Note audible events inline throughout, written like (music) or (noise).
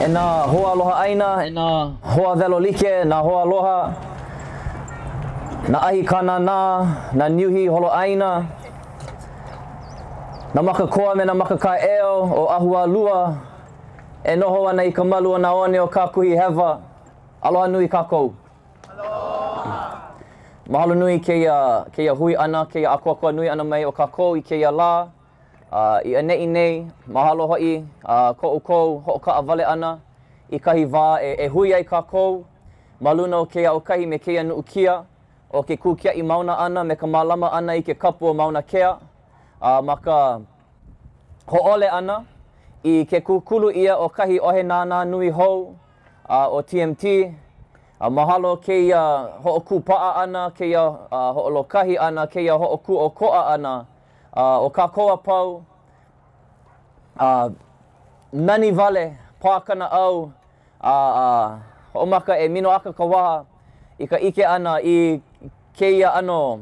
E nā hoa aloha aina, e nā hoa velo like, nā hoa aloha, nā ahi kana nā, nā niuhi holo aina, nā maka koa me nā maka ka eo o ahua lua, e noho ana i ka malu ana one o ka kuhi hewa, aloha nui kākou. Mahalo nui ke ia, ke ia hui ana, ke ia akoakoa nui ana mai o kākou i ke ia lā. Uh, I anei nei, mahalo hoi, uh, ko o kou, ho ka awale ana, i kahi wā e, e hui ai kākou, maluna o ke o kahi me ke ia nuu kia, o ke kūkia i mauna ana me ka malama ana i ke kapu o mauna kea, uh, ma ka hoole ana, i ke kukulu ia o kahi ohe nānā nui hou uh, o TMT, Uh, mahalo ke ia ho'oku pa'a ana, ke ia uh, ho'olokahi ana, ke ia ho'oku o ko'a ana. Uh, o ka koa pau, uh, nani vale, pākana au, uh, uh, ho'omaka e mino aka ka waha, i ka ike ana i ke ia ano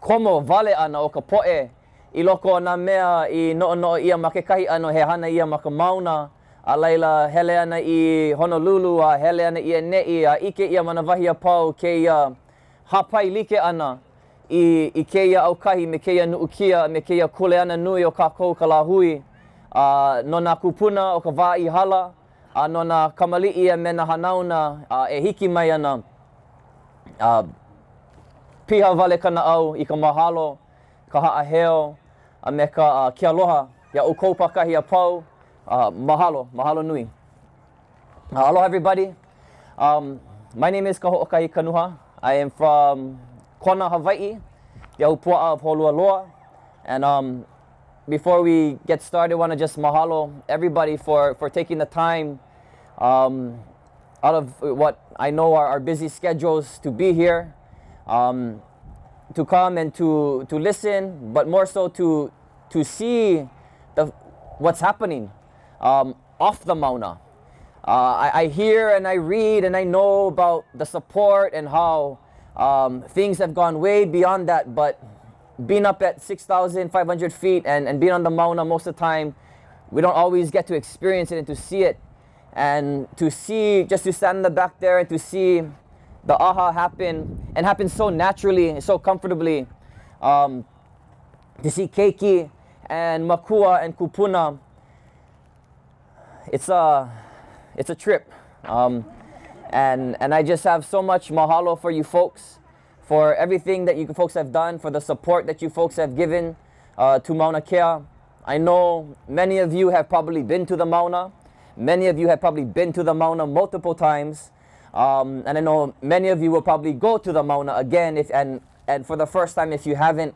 komo vale ana o ka po'e, i loko o nā mea i no no ia ma ke kahi ano he hana ia ma ka mauna, a leila hele ana i Honolulu, a hele ana i Enei, a ike ia manavahi a pau ke ia hapai like ana i, i ke ia aukahi me ke ia nuukia, me ke ia kule ana nui o kākou ka lahui. Uh, no nā kupuna o ka wā i hala, a no nā kamali ia me nā hanauna uh, e hiki mai ana. Uh, piha vale kana au i ka mahalo, ka haa a me ka uh, kia loha, ia o koupakahi a pau, Uh, mahalo, mahalo nui. Uh, hello everybody. Um, my name is Kaho'okahi Kanuha. I am from Kona, Hawaii, the ahupua'a of Holualoa. And um, before we get started, I want to just mahalo everybody for, for taking the time um, out of what I know are our busy schedules to be here, um, to come and to, to listen, but more so to, to see the, what's happening um, off the Mauna. Uh, I, I, hear and I read and I know about the support and how um, things have gone way beyond that, but being up at 6,500 feet and, and being on the Mauna most of the time, we don't always get to experience it and to see it. And to see, just to stand in the back there and to see the aha happen and happen so naturally and so comfortably. Um, to see Keiki and Makua and Kupuna it's a it's a trip um, and and I just have so much mahalo for you folks for everything that you folks have done for the support that you folks have given uh, to Mauna Kea. I know many of you have probably been to the Mauna. Many of you have probably been to the Mauna multiple times. Um, and I know many of you will probably go to the Mauna again if and and for the first time if you haven't.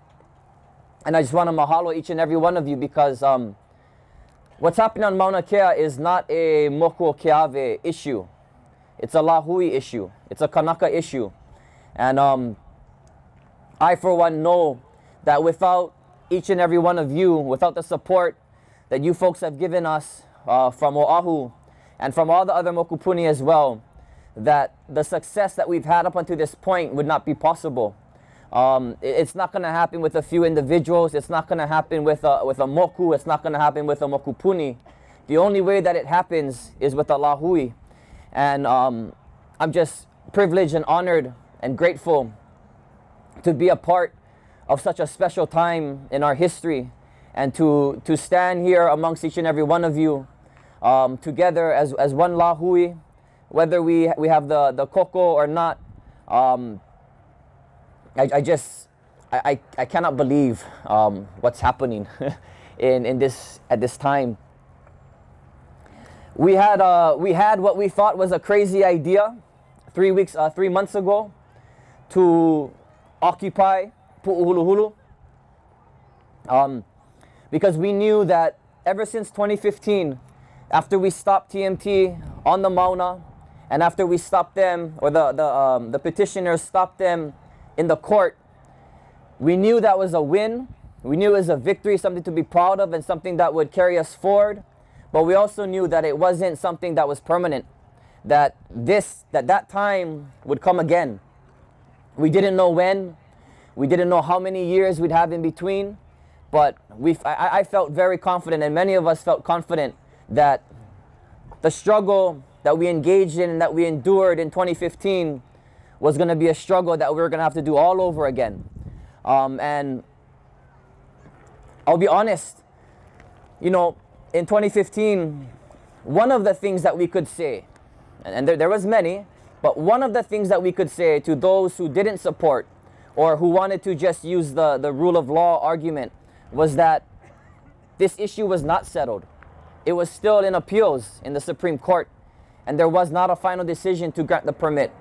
And I just want to mahalo each and every one of you because um, What's happening on Mauna Kea is not a Moku Keawe issue. It's a Lahui issue. It's a Kanaka issue. And um, I, for one, know that without each and every one of you, without the support that you folks have given us uh, from Oahu and from all the other Mokupuni as well, that the success that we've had up until this point would not be possible. Um, it's not going to happen with a few individuals. It's not going to happen with a, with a moku. It's not going to happen with a mokupuni. The only way that it happens is with a lahui. And um, I'm just privileged and honored and grateful to be a part of such a special time in our history and to, to stand here amongst each and every one of you um, together as, as one lahui, whether we, we have the, the koko or not. Um, I, I just I, I, cannot believe um, what's happening (laughs) in, in this at this time. We had uh, we had what we thought was a crazy idea three weeks uh, three months ago to occupy Pu'uhuluhulu um, because we knew that ever since 2015 after we stopped TMT on the Mauna and after we stopped them or the the, um, the petitioners stopped them in the court, we knew that was a win. We knew it was a victory, something to be proud of, and something that would carry us forward. But we also knew that it wasn't something that was permanent. That this, that that time would come again. We didn't know when. We didn't know how many years we'd have in between. But we, I, I felt very confident, and many of us felt confident that the struggle that we engaged in and that we endured in 2015 was going to be a struggle that we were going to have to do all over again. Um, and I'll be honest, you know, in 2015, one of the things that we could say, and there, there was many, but one of the things that we could say to those who didn't support or who wanted to just use the, the rule of law argument was that this issue was not settled. It was still in appeals in the Supreme Court, and there was not a final decision to grant the permit.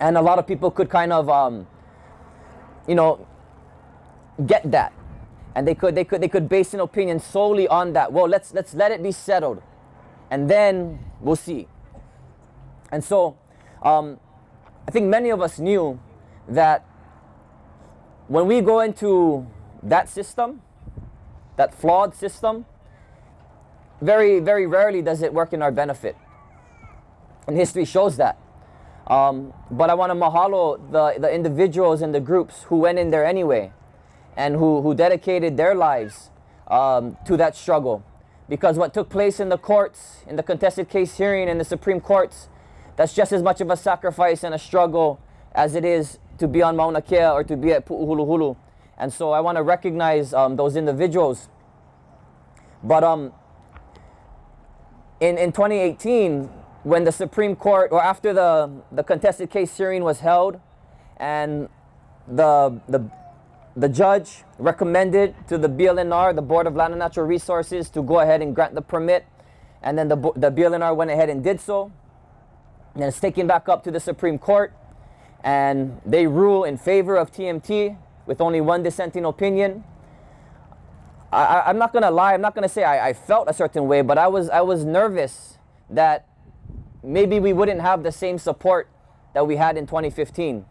And a lot of people could kind of, um, you know, get that, and they could they could they could base an opinion solely on that. Well, let's let's let it be settled, and then we'll see. And so, um, I think many of us knew that when we go into that system, that flawed system, very, very rarely does it work in our benefit. And history shows that. Um, but I want to mahalo the, the individuals and the groups who went in there anyway and who, who dedicated their lives um, to that struggle. Because what took place in the courts, in the contested case hearing in the Supreme Courts, that's just as much of a sacrifice and a struggle as it is to be on Mauna Kea or to be at Pu'uhuluhulu. And so I want to recognize um, those individuals. But um, in, in 2018, when the Supreme Court, or after the, the contested case hearing was held, and the, the, the judge recommended to the BLNR, the Board of Land and Natural Resources, to go ahead and grant the permit, and then the, the BLNR went ahead and did so. And it's taken back up to the Supreme Court, and they rule in favor of TMT with only one dissenting opinion. I, am not gonna lie. I'm not gonna say I, I felt a certain way, but I was I was nervous that maybe we wouldn't have the same support that we had in 2015.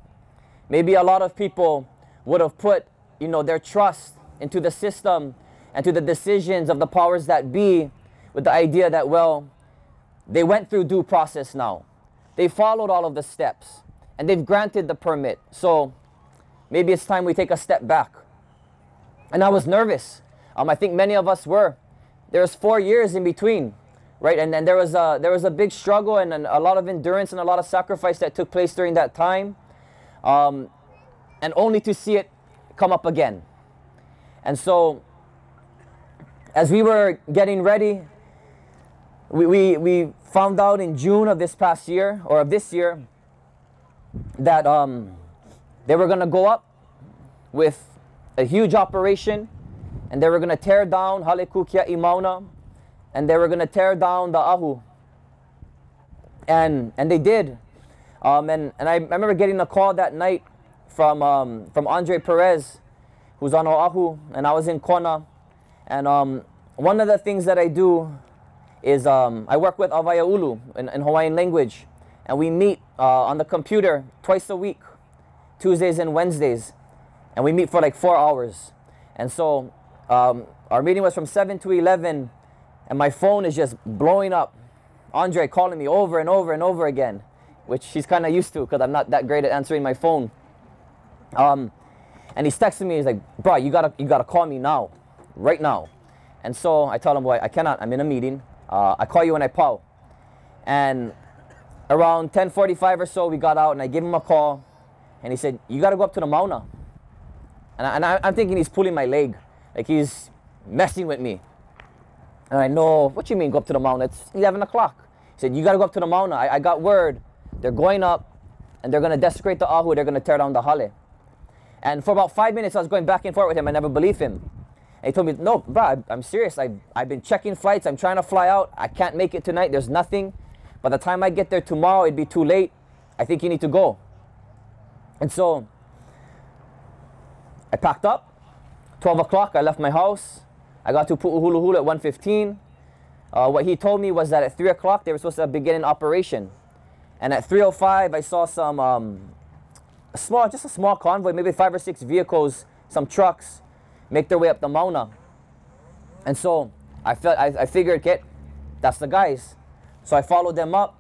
Maybe a lot of people would have put you know their trust into the system and to the decisions of the powers that be, with the idea that well, they went through due process now. They followed all of the steps and they've granted the permit. So maybe it's time we take a step back. And I was nervous. Um, I think many of us were. There was four years in between, right? And then there was a there was a big struggle and a lot of endurance and a lot of sacrifice that took place during that time, um, and only to see it come up again. And so, as we were getting ready, we, we, we found out in June of this past year, or of this year, that um, they were going to go up with a huge operation and they were going to tear down Halekukia Imauna and they were going to tear down the Ahu. And, and they did. Um, and, and I, I remember getting a call that night from, um, from Andre Perez, who's on Oahu, and I was in Kona. And um, one of the things that I do is um, I work with Awaiaulu in, in Hawaiian language, and we meet uh, on the computer twice a week, Tuesdays and Wednesdays, and we meet for like four hours. And so um, our meeting was from 7 to 11, and my phone is just blowing up. Andre calling me over and over and over again, which he's kind of used to because I'm not that great at answering my phone. Um, and he's texting me. He's like, "Bro, you gotta you gotta call me now, right now." And so I tell him, "Boy, I cannot. I'm in a meeting. Uh, I call you when I pow." And around 10:45 or so, we got out, and I gave him a call, and he said, "You gotta go up to the Mauna." And, I, and I, I'm thinking he's pulling my leg, like he's messing with me. And I know, what you mean go up to the Mauna? It's 11 o'clock. He said, you gotta go up to the Mauna. I, I got word. They're going up, and they're gonna desecrate the Ahu. They're gonna tear down the Hale. And for about five minutes, I was going back and forth with him. I never believed him. And he told me, no, bro, I'm serious. I, I've been checking flights. I'm trying to fly out. I can't make it tonight. There's nothing. By the time I get there tomorrow, it'd be too late. I think you need to go. And so I packed up. 12 o'clock, I left my house. I got to Pu'uhuluhulu at 1.15. Uh, what he told me was that at 3 o'clock, they were supposed to begin an operation. And at 3.05, I saw some um, small, just a small convoy, maybe five or six vehicles, some trucks, make their way up the Mauna. And so I felt, I, I figured, get, that's the guys. So I followed them up,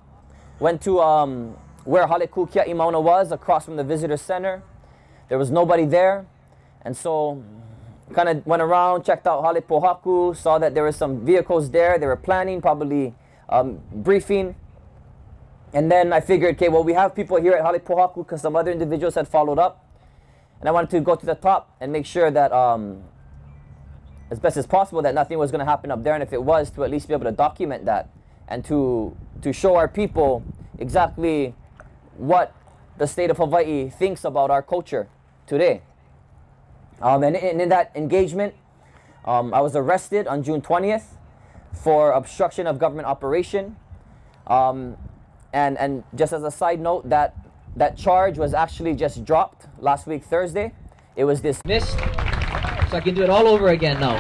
went to um, where Halekukia Imauna was, across from the visitor center. There was nobody there. And so kind of went around, checked out Hale Pohaku, saw that there were some vehicles there. They were planning probably um, briefing. And then I figured, okay, well, we have people here at Halepohaku because some other individuals had followed up. And I wanted to go to the top and make sure that, um, as best as possible, that nothing was going to happen up there. And if it was, to at least be able to document that and to, to show our people exactly what the state of Hawaii thinks about our culture today. Um, and, in, in that engagement, um, I was arrested on June 20th for obstruction of government operation. Um, and, and just as a side note, that, that charge was actually just dropped last week, Thursday. It was dismissed, so I can do it all over again now.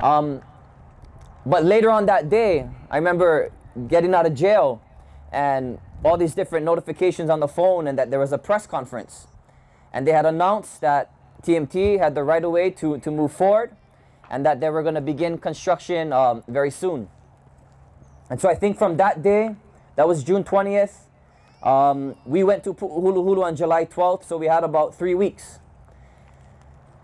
(coughs) um, but later on that day, I remember getting out of jail and all these different notifications on the phone and that there was a press conference. And they had announced that TMT had the right of way to, to move forward and that they were going to begin construction um, very soon. And so I think from that day, that was June 20th, um, we went to Hulu Hulu on July 12th, so we had about three weeks.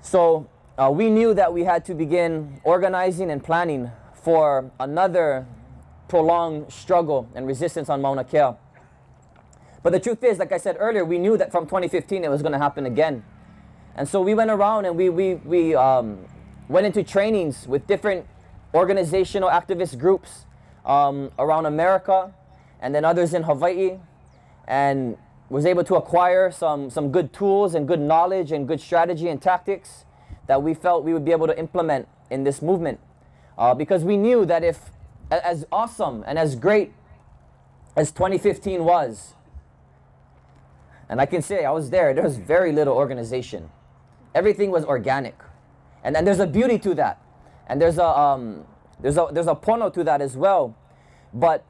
So uh, we knew that we had to begin organizing and planning for another prolonged struggle and resistance on Mauna Kea. But the truth is, like I said earlier, we knew that from 2015 it was going to happen again. And so we went around and we, we, we um, went into trainings with different organizational activist groups um, around America and then others in Hawaii and was able to acquire some, some good tools and good knowledge and good strategy and tactics that we felt we would be able to implement in this movement. Uh, because we knew that if, as awesome and as great as 2015 was, and I can say I was there, there was very little organization. Everything was organic. And then there's a beauty to that. And there's a, um, there's a, there's a pono to that as well. But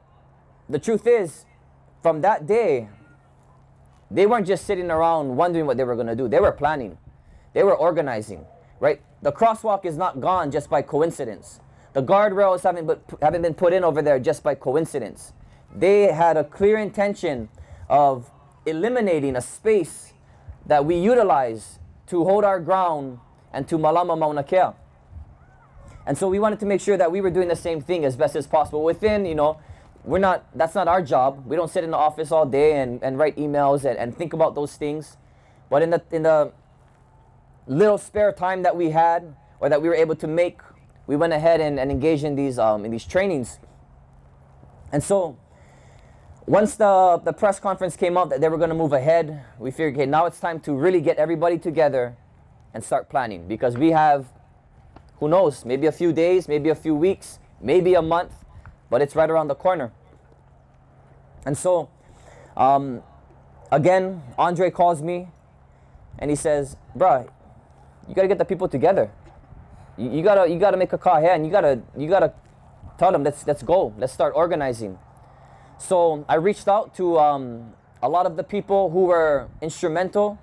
the truth is, from that day, they weren't just sitting around wondering what they were going to do. They were planning. They were organizing, right? The crosswalk is not gone just by coincidence. The guardrails haven't, but, haven't been put in over there just by coincidence. They had a clear intention of eliminating a space that we utilize to hold our ground and to malama Mauna Kea. And so we wanted to make sure that we were doing the same thing as best as possible within, you know, we're not, that's not our job. We don't sit in the office all day and, and write emails and, and think about those things. But in the, in the little spare time that we had or that we were able to make, we went ahead and, and engaged in these, um, in these trainings. And so once the, the press conference came out that they were going to move ahead, we figured, okay, now it's time to really get everybody together and start planning because we have, who knows, maybe a few days, maybe a few weeks, maybe a month, but it's right around the corner. And so, um, again, Andre calls me and he says, bruh, you gotta get the people together. You, you gotta, you gotta make a call here and you gotta, you gotta tell them, let's, let's go, let's start organizing. So I reached out to um, a lot of the people who were instrumental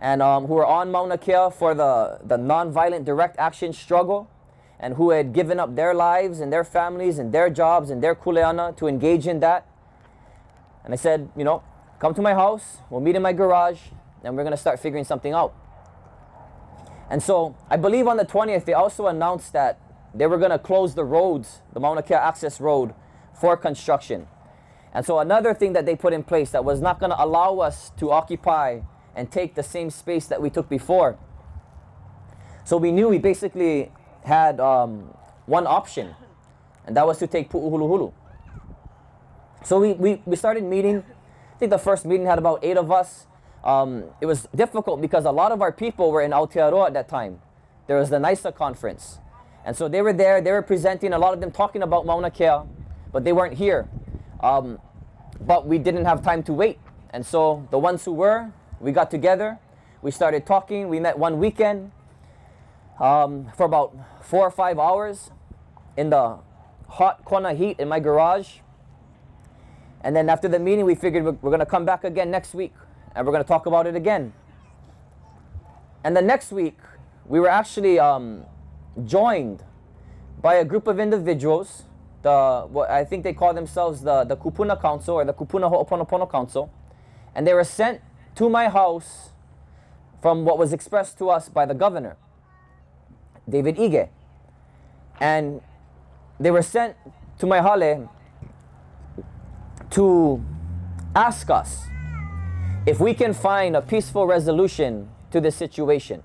and um, who were on Mauna Kea for the, the nonviolent direct action struggle and who had given up their lives and their families and their jobs and their kuleana to engage in that. And I said, you know, come to my house, we'll meet in my garage, and we're going to start figuring something out. And so I believe on the 20th, they also announced that they were going to close the roads, the Mauna Kea access road, for construction. And so another thing that they put in place that was not going to allow us to occupy and take the same space that we took before. So we knew we basically had um, one option, and that was to take Pu'uhuluhulu. So we, we, we started meeting. I think the first meeting had about eight of us. Um, it was difficult because a lot of our people were in Aotearoa at that time. There was the NAISA conference. And so they were there, they were presenting, a lot of them talking about Mauna Kea, but they weren't here. Um, but we didn't have time to wait. And so the ones who were, we got together, we started talking, we met one weekend um, for about four or five hours in the hot Kona heat in my garage. And then after the meeting, we figured we're, we're going to come back again next week and we're going to talk about it again. And the next week, we were actually um, joined by a group of individuals the what I think they call themselves the the Kupuna Council or the Kupuna Ho'oponopono Council, and they were sent to my house from what was expressed to us by the governor, David Ige. And they were sent to my hale to ask us if we can find a peaceful resolution to this situation.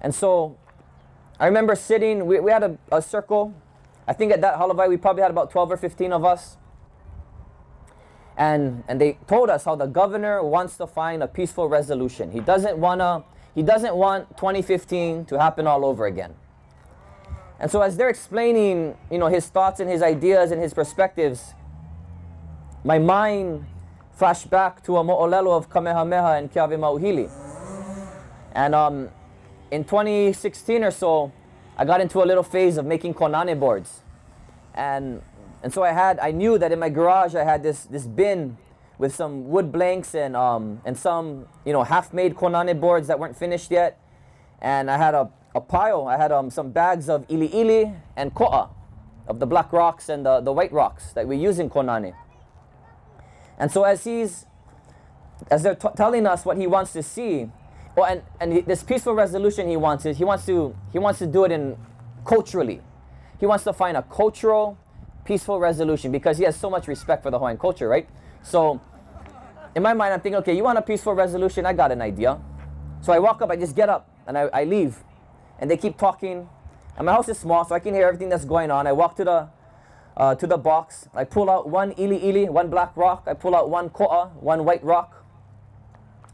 And so I remember sitting, we, we had a, a circle. I think at that halavai we probably had about 12 or 15 of us. And, and they told us how the governor wants to find a peaceful resolution. He doesn't wanna, he doesn't want 2015 to happen all over again. And so as they're explaining, you know, his thoughts and his ideas and his perspectives, my mind flashed back to a mo'olelo of Kamehameha and Keawe Mauhili. And um, in 2016 or so, I got into a little phase of making konane boards. And, and so I had, I knew that in my garage I had this, this bin with some wood blanks and, um, and some, you know, half-made konane boards that weren't finished yet. And I had a, a pile, I had um, some bags of ili ili and ko'a, of the black rocks and the, the white rocks that we use in konane. And so as he's, as they're telling us what he wants to see, well, and, and this peaceful resolution he wants is he wants to he wants to do it in culturally. He wants to find a cultural, peaceful resolution because he has so much respect for the Hawaiian culture, right? So, in my mind, I'm thinking, okay, you want a peaceful resolution? I got an idea. So I walk up, I just get up, and I, I leave, and they keep talking. And my house is small, so I can hear everything that's going on. I walk to the uh, to the box. I pull out one ili ili, one black rock. I pull out one ko'a, one white rock.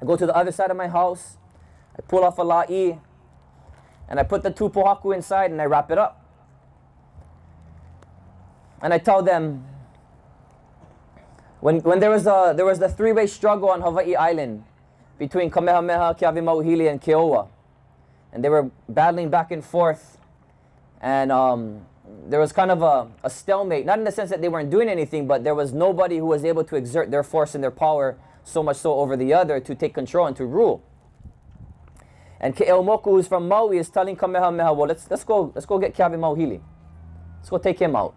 I go to the other side of my house. I pull off a la'i, and I put the two pohaku inside, and I wrap it up. And I tell them, when, when there was a, there was the three-way struggle on Hawaii Island between Kamehameha, Keawe and Keoua, and they were battling back and forth, and um, there was kind of a, a stalemate, not in the sense that they weren't doing anything, but there was nobody who was able to exert their force and their power so much so over the other to take control and to rule. And Ke'eaumoku, who's from Maui, is telling Kamehameha, well, let's, let's, go, let's go get Keawe. Let's go take him out.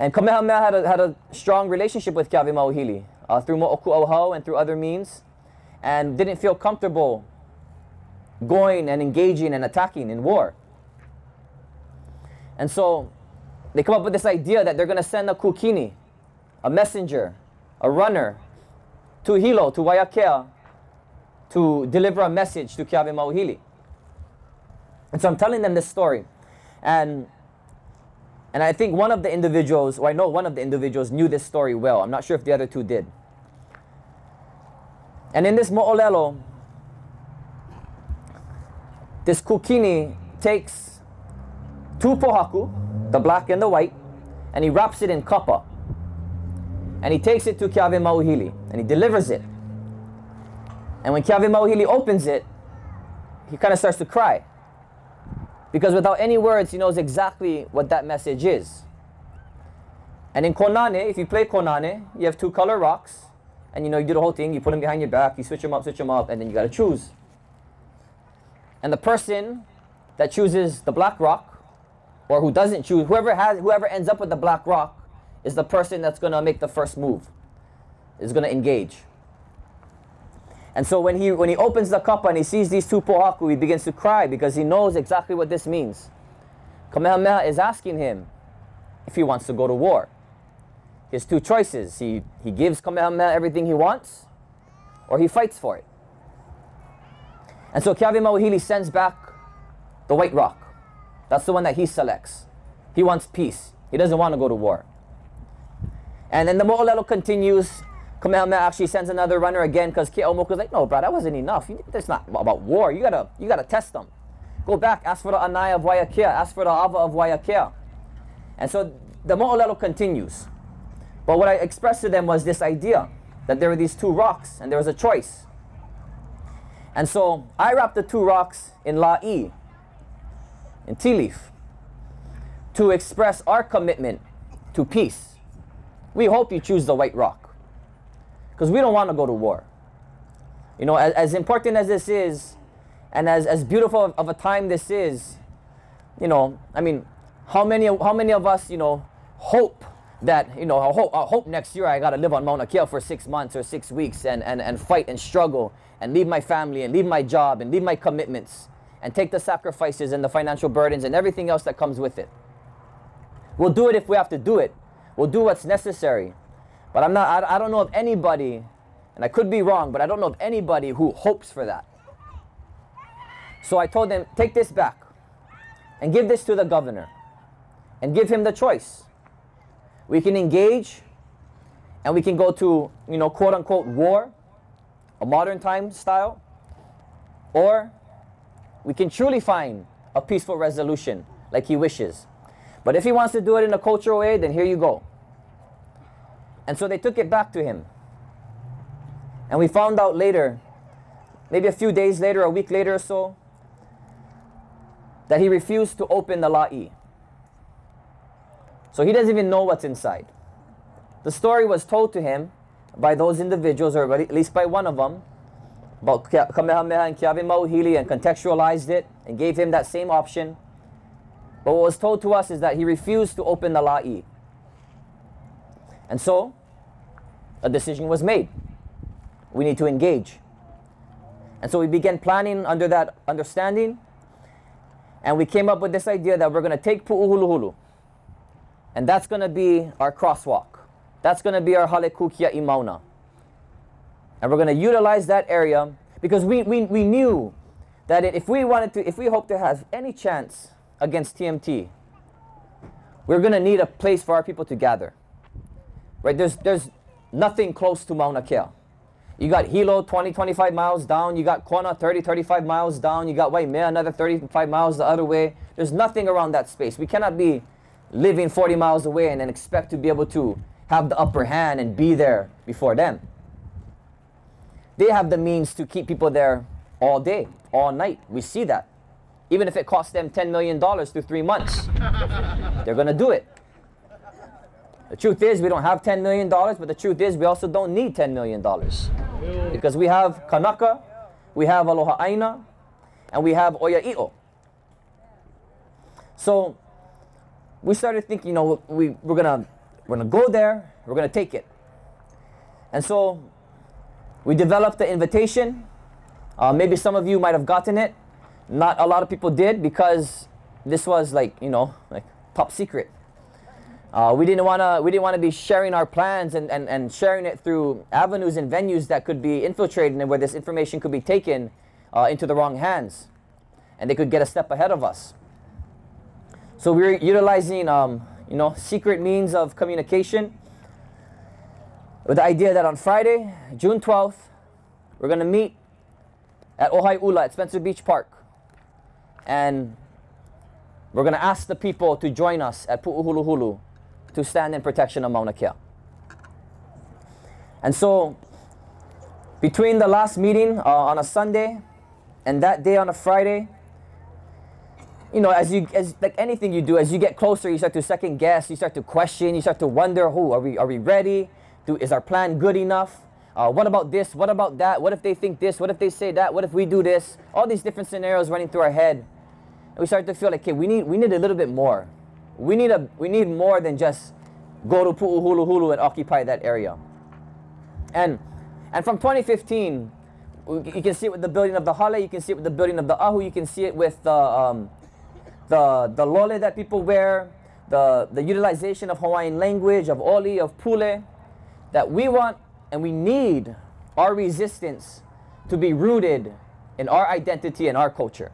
And Kamehameha had a, had a strong relationship with Keawe Mauhili uh, through Mo'oku Auhau and through other means, and didn't feel comfortable going and engaging and attacking in war. And so they come up with this idea that they're going to send a kukini, a messenger, a runner, to Hilo, to Waiakea, to deliver a message to Keawe Mauhili. And so I'm telling them this story. And and I think one of the individuals, or I know one of the individuals knew this story well. I'm not sure if the other two did. And in this mo'olelo, this kukini takes two pohaku, the black and the white, and he wraps it in kapa. And he takes it to Keawe Mauhili, and he delivers it. And when Keawe Mauhili opens it, he kind of starts to cry. Because without any words, he knows exactly what that message is. And in Konane, if you play Konane, you have two color rocks, and you know, you do the whole thing, you put them behind your back, you switch them up, switch them up, and then you gotta choose. And the person that chooses the black rock, or who doesn't choose, whoever has whoever ends up with the black rock is the person that's gonna make the first move. Is gonna engage. And so when he when he opens the cup and he sees these two pohaku, he begins to cry because he knows exactly what this means. Kamehameha is asking him if he wants to go to war. He has two choices. He he gives Kamehameha everything he wants, or he fights for it. And so Keawe Mauhili sends back the white rock. That's the one that he selects. He wants peace. He doesn't want to go to war. And then the mo'olelo continues. Kamehameha actually sends another runner again because Ke'eaumoku's like, no, bro, that wasn't enough. You, that's not about war. You gotta, you gotta test them. Go back, ask for the anaya of Waiakea, ask for the ava of Waiakea. And so the mo'olelo continues. But what I expressed to them was this idea that there were these two rocks and there was a choice. And so I wrapped the two rocks in la'i, in tea leaf, to express our commitment to peace. We hope you choose the white rock because we don't want to go to war. You know, as, as important as this is, and as, as beautiful of a time this is, you know, I mean, how many how many of us, you know, hope that, you know, I hope, I hope next year I got to live on Mauna Kea for six months or six weeks and, and, and fight and struggle and leave my family and leave my job and leave my commitments and take the sacrifices and the financial burdens and everything else that comes with it. We'll do it if we have to do it. We'll do what's necessary. But I'm not, I, I don't know of anybody, and I could be wrong, but I don't know of anybody who hopes for that. So I told them, take this back and give this to the governor and give him the choice. We can engage and we can go to, you know, quote unquote war, a modern time style, or we can truly find a peaceful resolution like he wishes. But if he wants to do it in a cultural way, then here you go. And so they took it back to him. And we found out later, maybe a few days later, a week later or so, that he refused to open the la'i. So he doesn't even know what's inside. The story was told to him by those individuals, or at least by one of them, about Kamehameha and Keawe Mauhili and contextualized it and gave him that same option. But what was told to us is that he refused to open the la'i. And so, a decision was made. We need to engage. And so we began planning under that understanding. And we came up with this idea that we're going to take Pu'uhuluhulu. And that's going to be our crosswalk. That's going to be our Halekukia Imauna. And we're going to utilize that area because we, we, we knew that if we wanted to, if we hope to have any chance against TMT, we're going to need a place for our people to gather. Right? There's, there's nothing close to Mauna Kea. You got Hilo 20, 25 miles down. You got Kona 30, 35 miles down. You got Waimea another 35 miles the other way. There's nothing around that space. We cannot be living 40 miles away and then expect to be able to have the upper hand and be there before them. They have the means to keep people there all day, all night. We see that. Even if it costs them $10 million through three months, (laughs) they're going to do it. The truth is, we don't have $10 million, but the truth is, we also don't need $10 million. Because we have Kanaka, we have Aloha Aina, and we have Oya'i'o. So we started thinking, you know, we, we're going to we're gonna go there, we're gonna take it. And so we developed the invitation. Uh, maybe some of you might have gotten it. Not a lot of people did because this was like, you know, like top secret. Uh, we didn't want to we didn't want to be sharing our plans and, and, and sharing it through avenues and venues that could be infiltrated and where this information could be taken uh, into the wrong hands and they could get a step ahead of us. So we are utilizing um, you know, secret means of communication with the idea that on Friday, June 12th, we're going to meet at Ohai Ula at Spencer Beach Park. And we're going to ask the people to join us at Pu'uhuluhulu to stand in protection of Mauna Kea. And so, between the last meeting uh, on a Sunday and that day on a Friday, you know, as you as like anything you do, as you get closer, you start to second guess, you start to question, you start to wonder, who are we are we ready? Do is our plan good enough? Uh, what about this? What about that? What if they think this? What if they say that? What if we do this? All these different scenarios running through our head. And we start to feel like, okay, we need we need a little bit more. We need a we need more than just go to Pu'uhuluhulu and occupy that area. And and from 2015, you can see it with the building of the Hale, you can see it with the building of the Ahu, you can see it with the um, the, the lole that people wear, the, the utilization of Hawaiian language, of oli, of pule, that we want and we need our resistance to be rooted in our identity and our culture.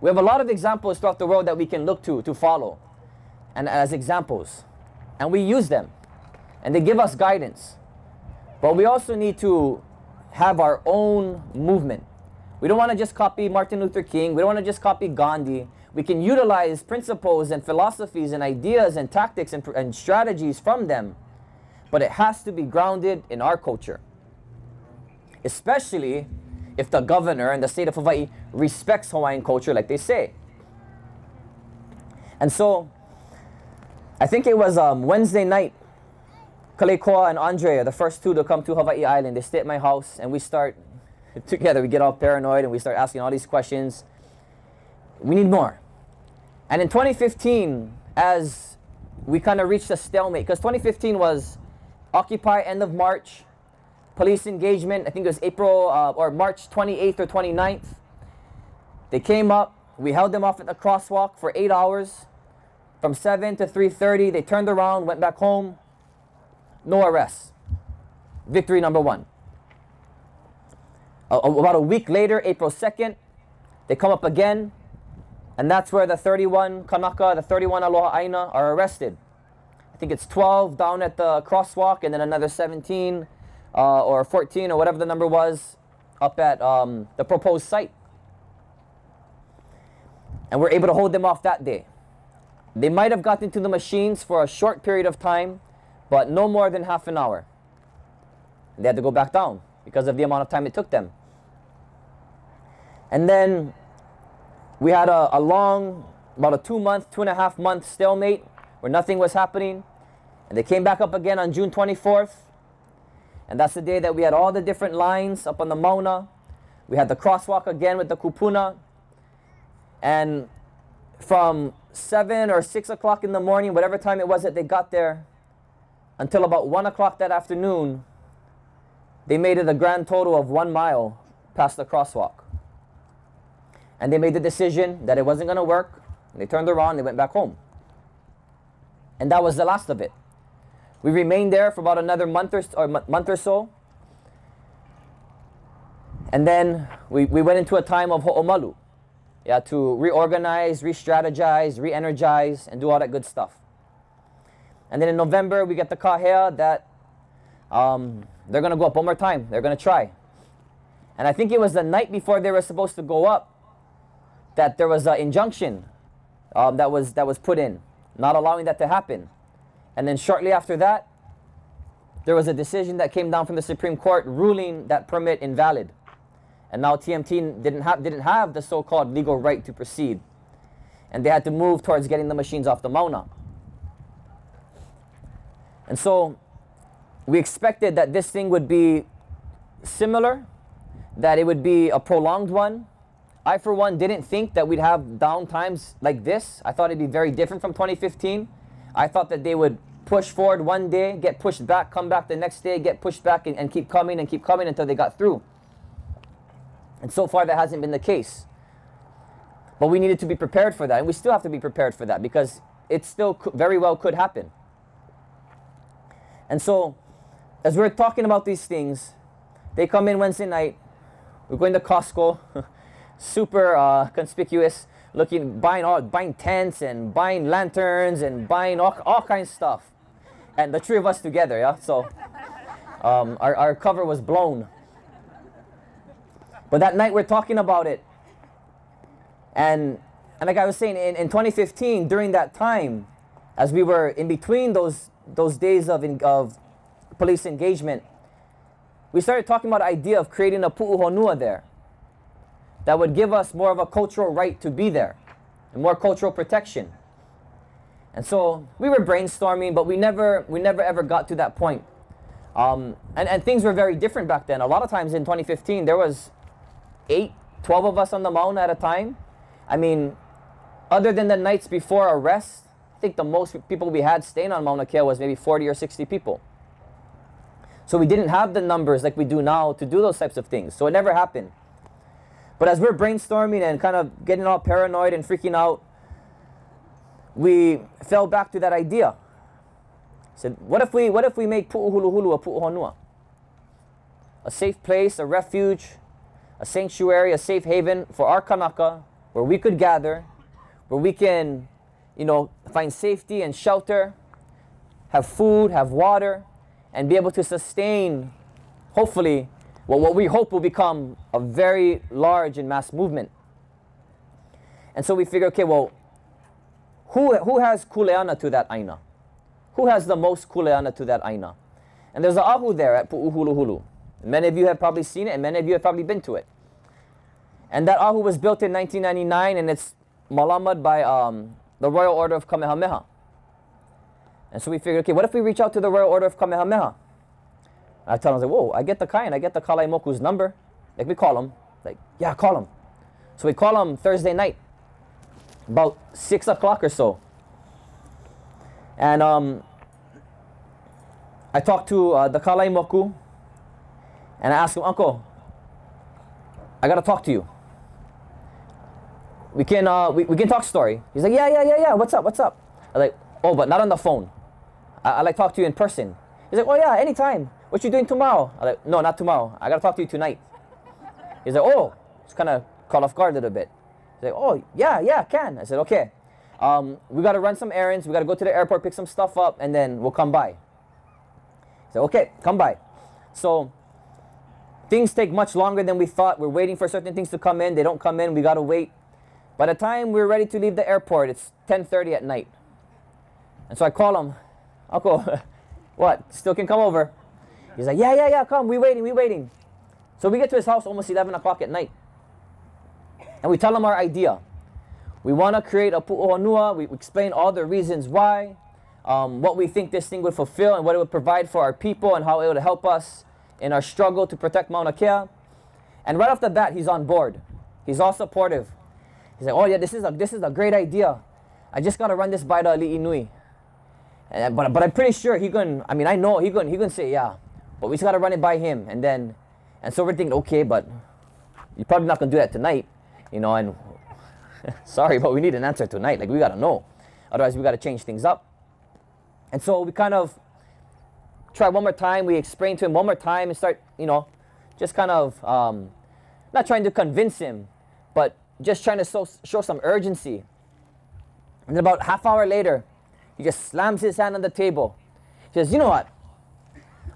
We have a lot of examples throughout the world that we can look to, to follow, and as examples. And we use them, and they give us guidance. But we also need to have our own movement. We don't want to just copy Martin Luther King. We don't want to just copy Gandhi. We can utilize principles and philosophies and ideas and tactics and, and strategies from them, but it has to be grounded in our culture. Especially if the governor and the state of Hawaii respects Hawaiian culture like they say. And so, I think it was um, Wednesday night, Kaleikoa and Andre are the first two to come to Hawaii Island. They stay at my house and we start (laughs) together. We get all paranoid and we start asking all these questions we need more. And in 2015, as we kind of reached a stalemate, because 2015 was Occupy end of March, police engagement, I think it was April uh, or March 28th or 29th. They came up, we held them off at the crosswalk for eight hours. From 7 to 3.30. They turned around, went back home. No arrests. Victory number one. A- about a week later, April 2nd, they come up again. And that's where the 31 Kanaka, the 31 Aloha Aina are arrested. I think it's 12 down at the crosswalk and then another 17 uh, or 14 or whatever the number was up at um, the proposed site. And we're able to hold them off that day. They might have gotten into the machines for a short period of time, but no more than half an hour. They had to go back down because of the amount of time it took them. And then we had a, a long, about a two month, two and a half month stalemate where nothing was happening. And they came back up again on June 24th. And that's the day that we had all the different lines up on the Mauna. We had the crosswalk again with the kupuna. And from 7 or 6 o'clock in the morning, whatever time it was that they got there, until about 1 o'clock that afternoon, they made it a grand total of one mile past the crosswalk. And they made the decision that it wasn't going to work. They turned around, they went back home. And that was the last of it. We remained there for about another month or, or month or so. And then we, we went into a time of ho'omalu. Yeah, to reorganize, re-strategize, re-energize, and do all that good stuff. And then in November, we get the kahea that um, they're going to go up one more time. They're going to try. And I think it was the night before they were supposed to go up that there was an injunction um, that, was, that was put in, not allowing that to happen. And then shortly after that, there was a decision that came down from the Supreme Court ruling that permit invalid. And now TMT didn't have, didn't have the so-called legal right to proceed. And they had to move towards getting the machines off the Mauna. And so we expected that this thing would be similar, that it would be a prolonged one. I, for one, didn't think that we'd have down times like this. I thought it'd be very different from 2015. I thought that they would push forward one day, get pushed back, come back the next day, get pushed back, and, and keep coming and keep coming until they got through. And so far, that hasn't been the case. But we needed to be prepared for that, and we still have to be prepared for that because it still very well could happen. And so, as we're talking about these things, they come in Wednesday night. We're going to Costco, (laughs) super uh, conspicuous, looking, buying all, buying tents and buying lanterns and buying all, all kinds of stuff. And the three of us together, yeah. So, um, our our cover was blown. But that night we're talking about it. And, and like I was saying, in, in 2015, during that time, as we were in between those, those days of, of police engagement, we started talking about the idea of creating a pu'uhonua there that would give us more of a cultural right to be there and more cultural protection. And so we were brainstorming, but we never, we never ever got to that point. Um, and, and things were very different back then. A lot of times in 2015, there was eight, 12 of us on the mountain at a time. I mean, other than the nights before arrest, I think the most people we had staying on Mauna Kea was maybe 40 or 60 people. So we didn't have the numbers like we do now to do those types of things. So it never happened. But as we're brainstorming and kind of getting all paranoid and freaking out, we fell back to that idea. Said, what if we what if we make Pu'uhuluhulu a Pu'uhonua? A safe place, a refuge, a sanctuary, a safe haven for our Kanaka, where we could gather, where we can, you know, find safety and shelter, have food, have water, and be able to sustain, hopefully, well, what we hope will become a very large and mass movement. And so we figure, okay, well, who, who has kuleana to that aina? Who has the most kuleana to that aina? And there's a ahu there at Pu'uhuluhulu. Many of you have probably seen it, and many of you have probably been to it. And that ahu was built in 1999, and it's malamad by um, the Royal Order of Kamehameha. And so we figured, okay, what if we reach out to the Royal Order of Kamehameha? I tell them, I was like, whoa, I get the Kai and I get the Kalaimoku's number. Like, we call him. Like, yeah, call him. So we call him Thursday night, about 6 o'clock or so. And um, I talked to uh, the Kalaimoku, and I asked him, Uncle, I gotta talk to you. We can, uh, we, we can talk story. He's like, yeah, yeah, yeah, yeah, what's up, what's up? I like, oh, but not on the phone. I, I like talk to you in person. He's like, oh yeah, anytime. What you doing tomorrow? I like, no, not tomorrow. I gotta talk to you tonight. He's like, oh, it's kind of caught off guard a little bit. He's like, oh yeah, yeah, can. I said, okay. Um, we gotta run some errands. We gotta go to the airport, pick some stuff up, and then we'll come by. He said, okay, come by. So things take much longer than we thought. We're waiting for certain things to come in. They don't come in. We gotta wait. By the time we're ready to leave the airport, it's 10:30 at night. And so I call him, Uncle, (laughs) what? Still can come over? He's like, yeah, yeah, yeah, come. We waiting, we waiting. So we get to his house almost 11 o'clock at night. And we tell him our idea. We want to create a pu'uhonua. We explain all the reasons why, um, what we think this thing would fulfill and what it would provide for our people and how it would help us in our struggle to protect Mauna Kea. And right off the bat, he's on board. He's all supportive. He's like, oh yeah, this is a, this is a great idea. I just got to run this by the Ali'i Nui. And, but, but I'm pretty sure he going I mean, I know he going he to say, yeah. But we just got to run it by him. And then, and so we're thinking, okay, but you're probably not to do that tonight. You know, and (laughs) sorry, but we need an answer tonight. Like, we got to know. Otherwise, we got to change things up. And so we kind of try one more time. We explain to him one more time and start, you know, just kind of um, not trying to convince him, but just trying to show, show some urgency. And then about half hour later, he just slams his hand on the table. He says, you know what?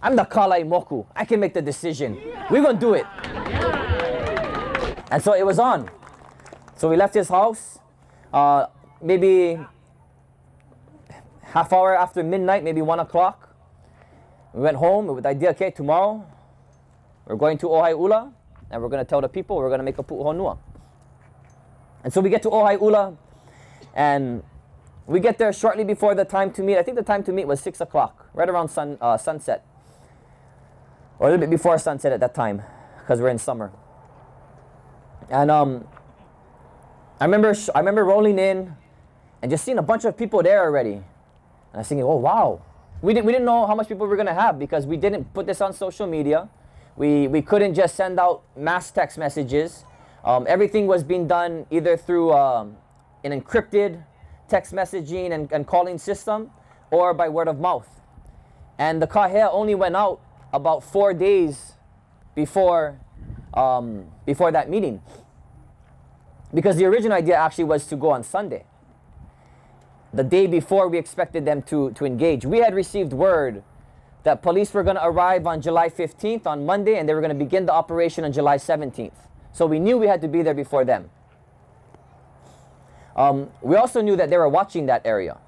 I'm the Kalaimoku. I can make the decision. We're going to do it. And so it was on. So we left his house, uh, maybe half hour after midnight, maybe one o'clock. We went home with the idea, okay, tomorrow we're going to Ohai and we're going to tell the people we're going to make a pu'uhonua. And so we get to Ohai and we get there shortly before the time to meet. I think the time to meet was 6 o'clock, right around sun, uh, sunset. Or a little bit before sunset at that time, because we're in summer. And um, I remember, I remember rolling in and just seeing a bunch of people there already. And I was thinking, oh, wow. We didn't, we didn't know how much people we were going to have because we didn't put this on social media. We, we couldn't just send out mass text messages. Um, everything was being done either through um, an encrypted text messaging and, and calling system or by word of mouth. And the kahea only went out about four days before, um, before that meeting. Because the original idea actually was to go on Sunday. The day before we expected them to, to engage. We had received word that police were going to arrive on July 15th on Monday and they were going to begin the operation on July 17th. So we knew we had to be there before them. Um, we also knew that they were watching that area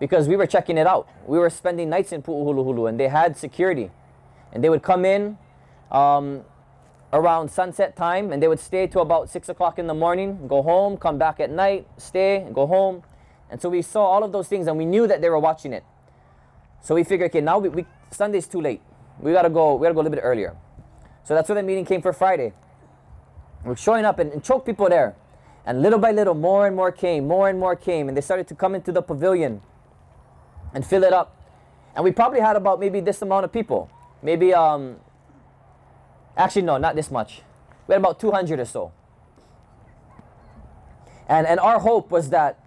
because we were checking it out. We were spending nights in Pu'uhuluhulu and they had security. And they would come in um, around sunset time and they would stay to about 6 o'clock in the morning, go home, come back at night, stay, and go home. And so we saw all of those things and we knew that they were watching it. So we figured, okay, now we, we Sunday's too late. We gotta go, we gotta go a little bit earlier. So that's where the meeting came for Friday. We're showing up and, and choke people there. And little by little, more and more came, more and more came, and they started to come into the pavilion and fill it up. And we probably had about maybe this amount of people. Maybe, um, actually, no, not this much. We had about 200 or so. And, and our hope was that,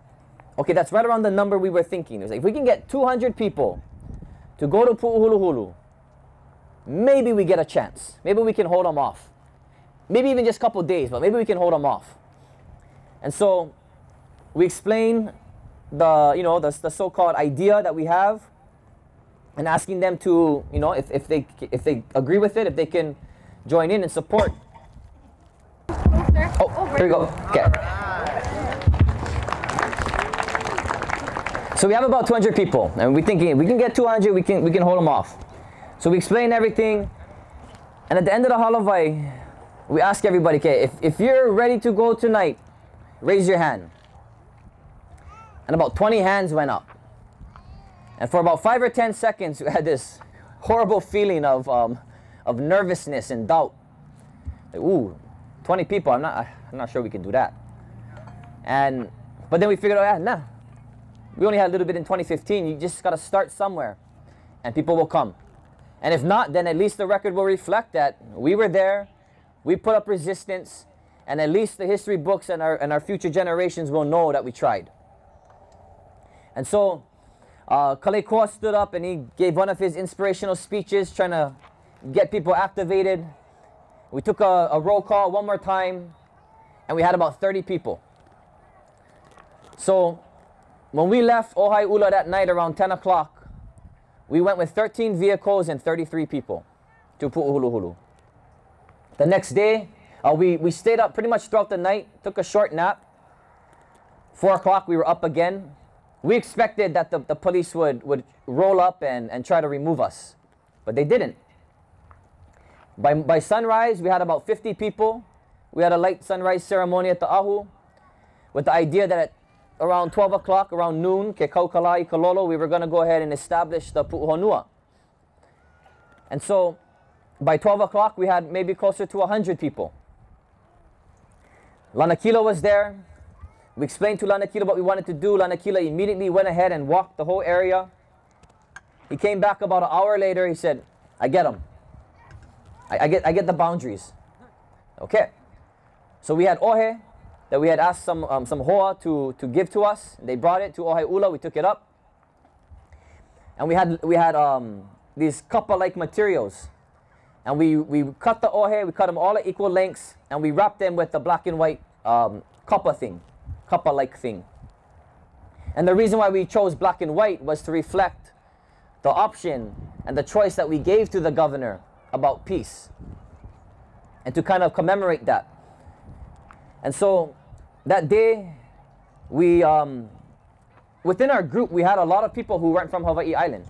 okay, that's right around the number we were thinking. It was like, if we can get 200 people to go to Pu'uhuluhulu, maybe we get a chance. Maybe we can hold them off. Maybe even just a couple days, but maybe we can hold them off. And so we explain the, you know, the, the so-called idea that we have and asking them to, you know, if, if, they, if they agree with it, if they can join in and support. Oh, here we go. Okay. So we have about 200 people, and we're thinking we can get 200, we can we can hold them off. So we explain everything, and at the end of the halavai, we ask everybody, okay, if, if you're ready to go tonight, Raise your hand. And about 20 hands went up. And for about five or 10 seconds, (laughs) we had this horrible feeling of, um, of nervousness and doubt. Like, ooh, 20 people, I'm not, I'm not sure we can do that. And, but then we figured, oh yeah, nah. We only had a little bit in 2015. You just got to start somewhere and people will come. And if not, then at least the record will reflect that we were there, we put up resistance, and at least the history books and our, and our future generations will know that we tried. And so uh, Kaleikoa stood up and he gave one of his inspirational speeches trying to get people activated. We took a, a roll call one more time and we had about 30 people. So when we left Ohai Ula that night around 10 o'clock, we went with 13 vehicles and 33 people to Pu'uhuluhulu. The next day, uh, we, we stayed up pretty much throughout the night, took a short nap. 4 o'clock, we were up again. We expected that the, the police would, would roll up and, and try to remove us, but they didn't. By, by sunrise, we had about 50 people. We had a light sunrise ceremony at the Ahu with the idea that at around 12 o'clock, around noon, ke Kaukalai Kalolo, we were going to go ahead and establish the Pu'uhonua. And so by 12 o'clock, we had maybe closer to 100 people. Lanakila was there. We explained to Lanakila what we wanted to do. Lanakila immediately went ahead and walked the whole area. He came back about an hour later. He said, I get them. I, I, get, I get the boundaries. Okay. So we had Ohe that we had asked some, um, some Hoa to, to give to us. They brought it to Ohai Ula. We took it up. And we had, we had um, these kapa-like materials. And we, we cut the Ohe, we cut them all at equal lengths, and we wrapped them with the black and white um, kapa thing, kapa-like thing. And the reason why we chose black and white was to reflect the option and the choice that we gave to the governor about peace and to kind of commemorate that. And so that day, we, um, within our group, we had a lot of people who weren't from Hawaii Island.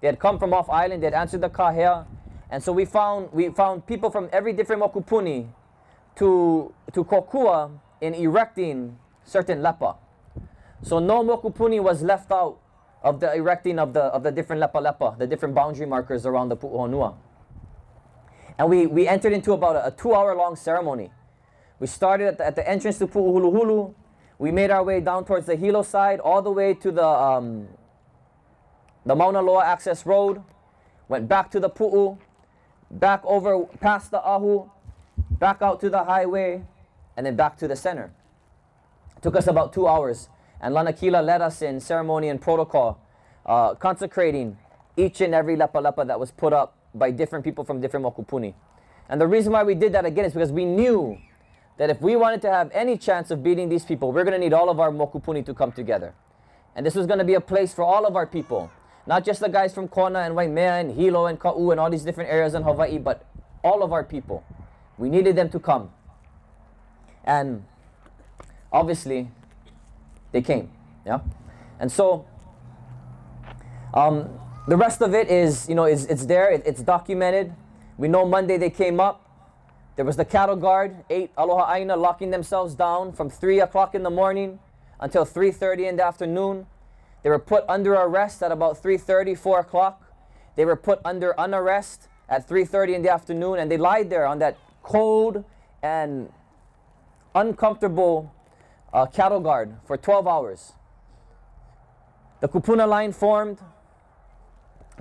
They had come from off island, they had answered the kahea, and so we found, we found people from every different mokupuni to, to kokua in erecting certain lepa. So no mokupuni was left out of the erecting of the, of the different lepa lepa, the different boundary markers around the pu'uhonua. And we, we entered into about a, a two hour long ceremony. We started at the, at the entrance to Pu'uhuluhulu. We made our way down towards the Hilo side, all the way to the, um, the Mauna Loa access road. Went back to the Pu'u, back over past the Ahu, back out to the highway, and then back to the center. It took us about two hours. And Lanakila led us in ceremony and protocol, uh, consecrating each and every lepa that was put up by different people from different mokupuni. And the reason why we did that again is because we knew that if we wanted to have any chance of beating these people, we're going to need all of our mokupuni to come together. And this was going to be a place for all of our people. Not just the guys from Kona and Waimea and Hilo and Ka'u and all these different areas in Hawaii, but all of our people. We needed them to come. And obviously, they came. Yeah? And so, um, the rest of it is, you know, is, it's there, it, it's documented. We know Monday they came up. There was the cattle guard, eight Aloha Aina locking themselves down from 3 o'clock in the morning until 3.30 in the afternoon. They were put under arrest at about 3.30, 4 o'clock. They were put under unarrest at 3.30 in the afternoon and they lied there on that cold and uncomfortable uh, cattle guard for 12 hours. The kupuna line formed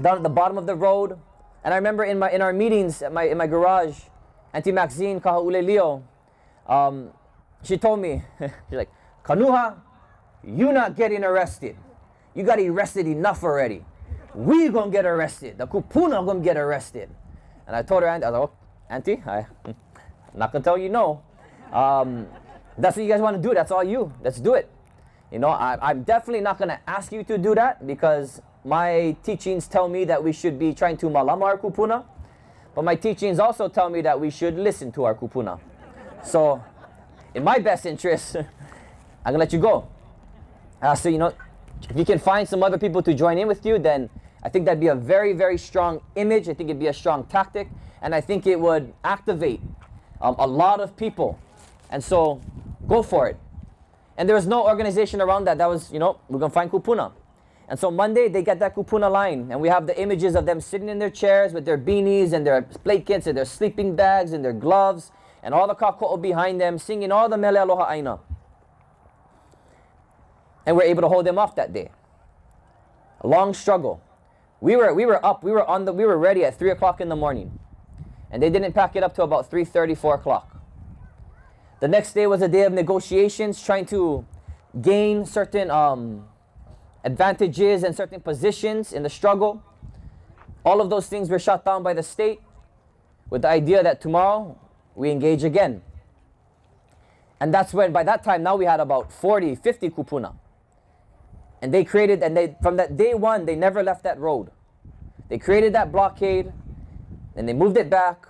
down at the bottom of the road. And I remember in, my, in our meetings at my, in my garage, Auntie Maxine Kahaulelio, um, she told me, (laughs) she's like, Kanuha, you're not getting arrested. You got arrested enough already. We gonna get arrested. The kupuna gonna get arrested. And I told her, I was like, oh, Auntie, I, am (laughs) not gonna tell you no. Um, that's what you guys want to do. That's all you. Let's do it. You know, I, I'm definitely not gonna ask you to do that because my teachings tell me that we should be trying to malama our kupuna. But my teachings also tell me that we should listen to our kupuna. So, in my best interest, (laughs) I'm gonna let you go. Uh, so, you know, if you can find some other people to join in with you, then I think that'd be a very, very strong image. I think it'd be a strong tactic. And I think it would activate um, a lot of people. And so, go for it. And there was no organization around that. That was, you know, we're gonna find kupuna. And so Monday they get that kupuna line, and we have the images of them sitting in their chairs with their beanies and their plate kits and their sleeping bags and their gloves, and all the kako'o behind them singing all the mele aloha aina. And we're able to hold them off that day. A long struggle. We were we were up, we were on the we were ready at three o'clock in the morning. And they didn't pack it up till about 3:30, 4 o'clock. The next day was a day of negotiations, trying to gain certain um, advantages and certain positions in the struggle. All of those things were shut down by the state with the idea that tomorrow we engage again. And that's when, by that time, now we had about 40, 50 kupuna. And they created, and they, from that day one, they never left that road. They created that blockade, and they moved it back,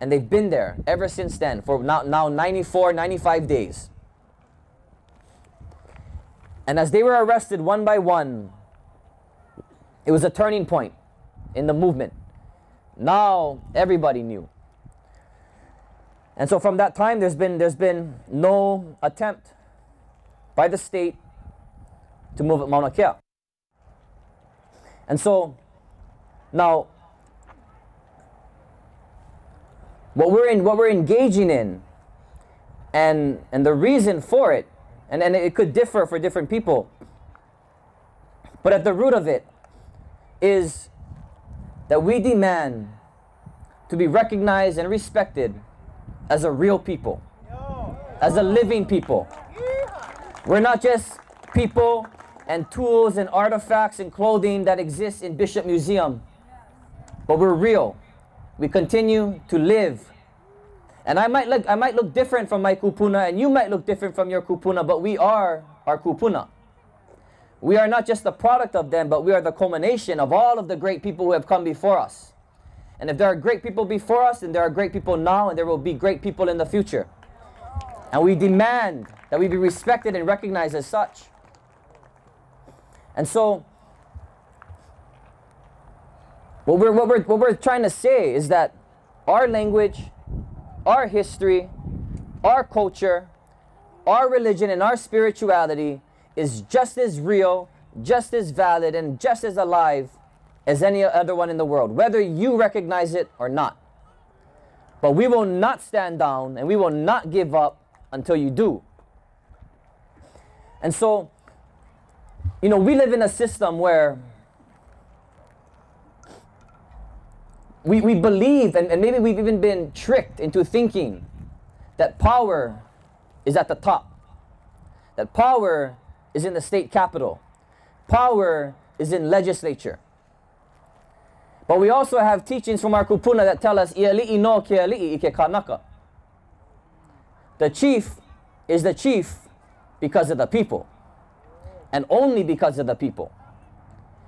and they've been there ever since then for now, now 94, 95 days. And as they were arrested one by one, it was a turning point in the movement. Now everybody knew. And so from that time there's been there's been no attempt by the state to move Mauna Kea. And so now what we're in what we're engaging in and and the reason for it and, and it could differ for different people. But at the root of it is that we demand to be recognized and respected as a real people, as a living people. We're not just people and tools and artifacts and clothing that exist in Bishop Museum, but we're real. We continue to live and I might look I might look different from my kupuna and you might look different from your kupuna, but we are our kupuna. We are not just the product of them, but we are the culmination of all of the great people who have come before us. And if there are great people before us, then there are great people now, and there will be great people in the future. And we demand that we be respected and recognized as such. And so, what we're, what we're, what we're trying to say is that our language, our history, our culture, our religion, and our spirituality is just as real, just as valid, and just as alive as any other one in the world, whether you recognize it or not. But we will not stand down and we will not give up until you do. And so, you know, we live in a system where we, we believe, and, and maybe we've even been tricked into thinking that power is at the top, that power is in the state capital, power is in legislature. But we also have teachings from our kupuna that tell us ike kanaka. The chief is the chief because of the people, and only because of the people.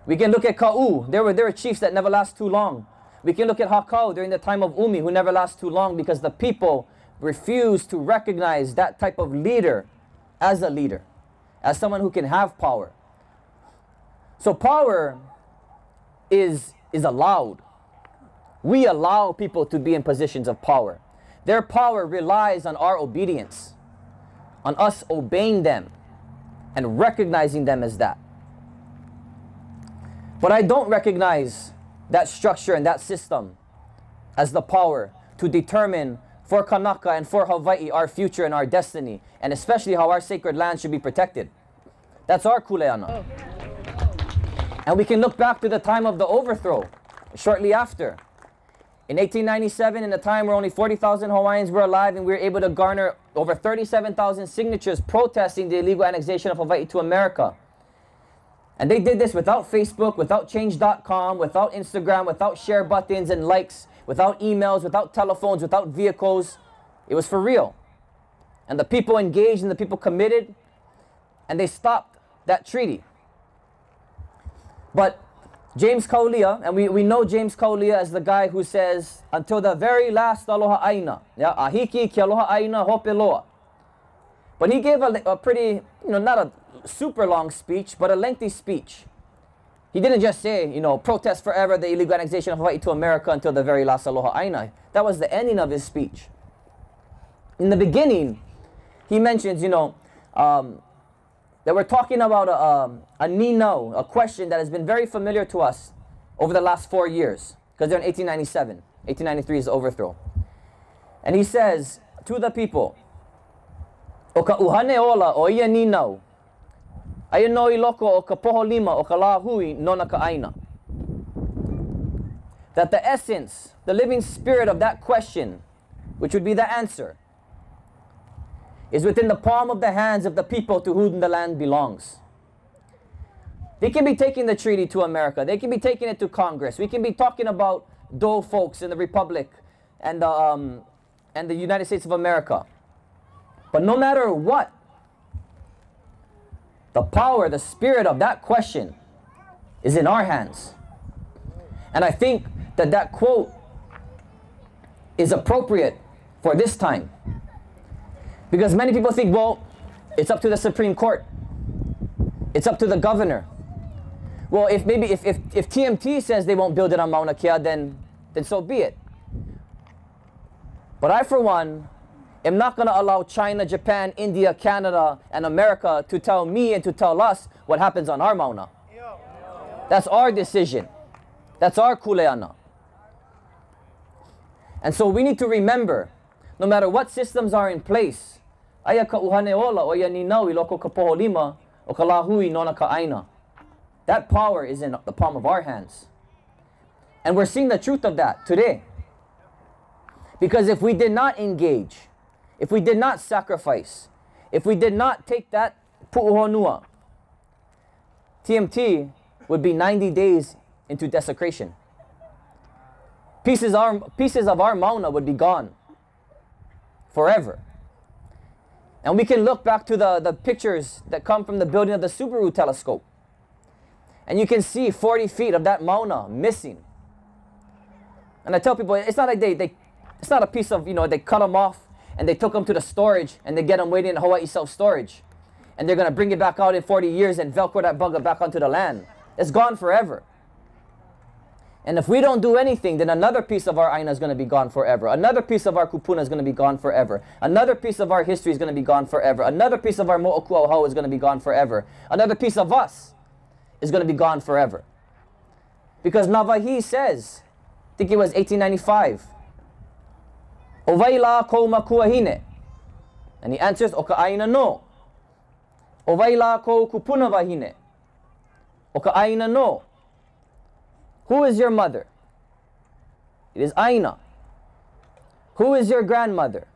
We can look at Ka'u. There were, there were chiefs that never last too long. We can look at Hakau during the time of Umi, who never lasts too long because the people refuse to recognize that type of leader as a leader, as someone who can have power. So power is, is allowed. We allow people to be in positions of power. Their power relies on our obedience, on us obeying them and recognizing them as that. But I don't recognize that structure and that system as the power to determine for Kanaka and for Hawaii our future and our destiny, and especially how our sacred land should be protected. That's our kuleana. And we can look back to the time of the overthrow, shortly after. In 1897, in a time where only 40,000 Hawaiians were alive and we were able to garner over 37,000 signatures protesting the illegal annexation of Hawaii to America. And they did this without Facebook, without change.com, without Instagram, without share buttons and likes, without emails, without telephones, without vehicles. It was for real. And the people engaged and the people committed, and they stopped that treaty. But James Kaulia, and we, we know James Kaulia as the guy who says, until the very last aloha aina, yeah, ahiki ki aloha aina hope loa. But he gave a, a pretty, you know, not a super long speech, but a lengthy speech. He didn't just say, you know, protest forever the illegal annexation of Hawaii to America until the very last aloha aina. That was the ending of his speech. In the beginning, he mentions, you know, um, that we're talking about a, um, a, Nino, a question that has been very familiar to us over the last four years, because they're in 1897. 1893 is the overthrow. And he says to the people, O ka uhane ola o ia ninau, Aia no i loko o ka poho lima o ka la hui nona ka aina. That the essence, the living spirit of that question, which would be the answer, is within the palm of the hands of the people to whom the land belongs. They can be taking the treaty to America. They can be taking it to Congress. We can be talking about Dole folks in the Republic and the, um, and the United States of America. But no matter what, the power, the spirit of that question is in our hands. And I think that that quote is appropriate for this time. Because many people think, well, it's up to the Supreme Court. It's up to the governor. Well, if maybe if, if, if TMT says they won't build it on Mauna Kea, then, then so be it. But I, for one, am not going to allow China, Japan, India, Canada, and America to tell me and to tell us what happens on our Mauna. That's our decision. That's our kuleana. And so we need to remember, no matter what systems are in place. That power is in the palm of our hands. And we're seeing the truth of that today. Because if we did not engage, if we did not sacrifice, if we did not take that pu'uhonua, TMT would be 90 days into desecration. Pieces, our, pieces of our mauna would be gone forever. And we can look back to the, the pictures that come from the building of the Subaru telescope. And you can see 40 feet of that mauna missing. And I tell people, it's not like they, they it's not a piece of, you know, they cut them off and they took them to the storage and they get them waiting in Hawaii self-storage. And they're going to bring it back out in 40 years and velcro that bugger back onto the land. It's gone forever. And if we don't do anything, then another piece of our aina is going to be gone forever. Another piece of our kupuna is going to be gone forever. Another piece of our history is going to be gone forever. Another piece of our mo'oku is going to be gone forever. Another piece of us is going to be gone forever. Because Navahi says, I think it was 1895, Ovaila ko makuahine. And he answers, Oka aina no. Ovaila ko kupuna vahine. Oka aina no. Who is your mother? It is Aina. Who is your grandmother?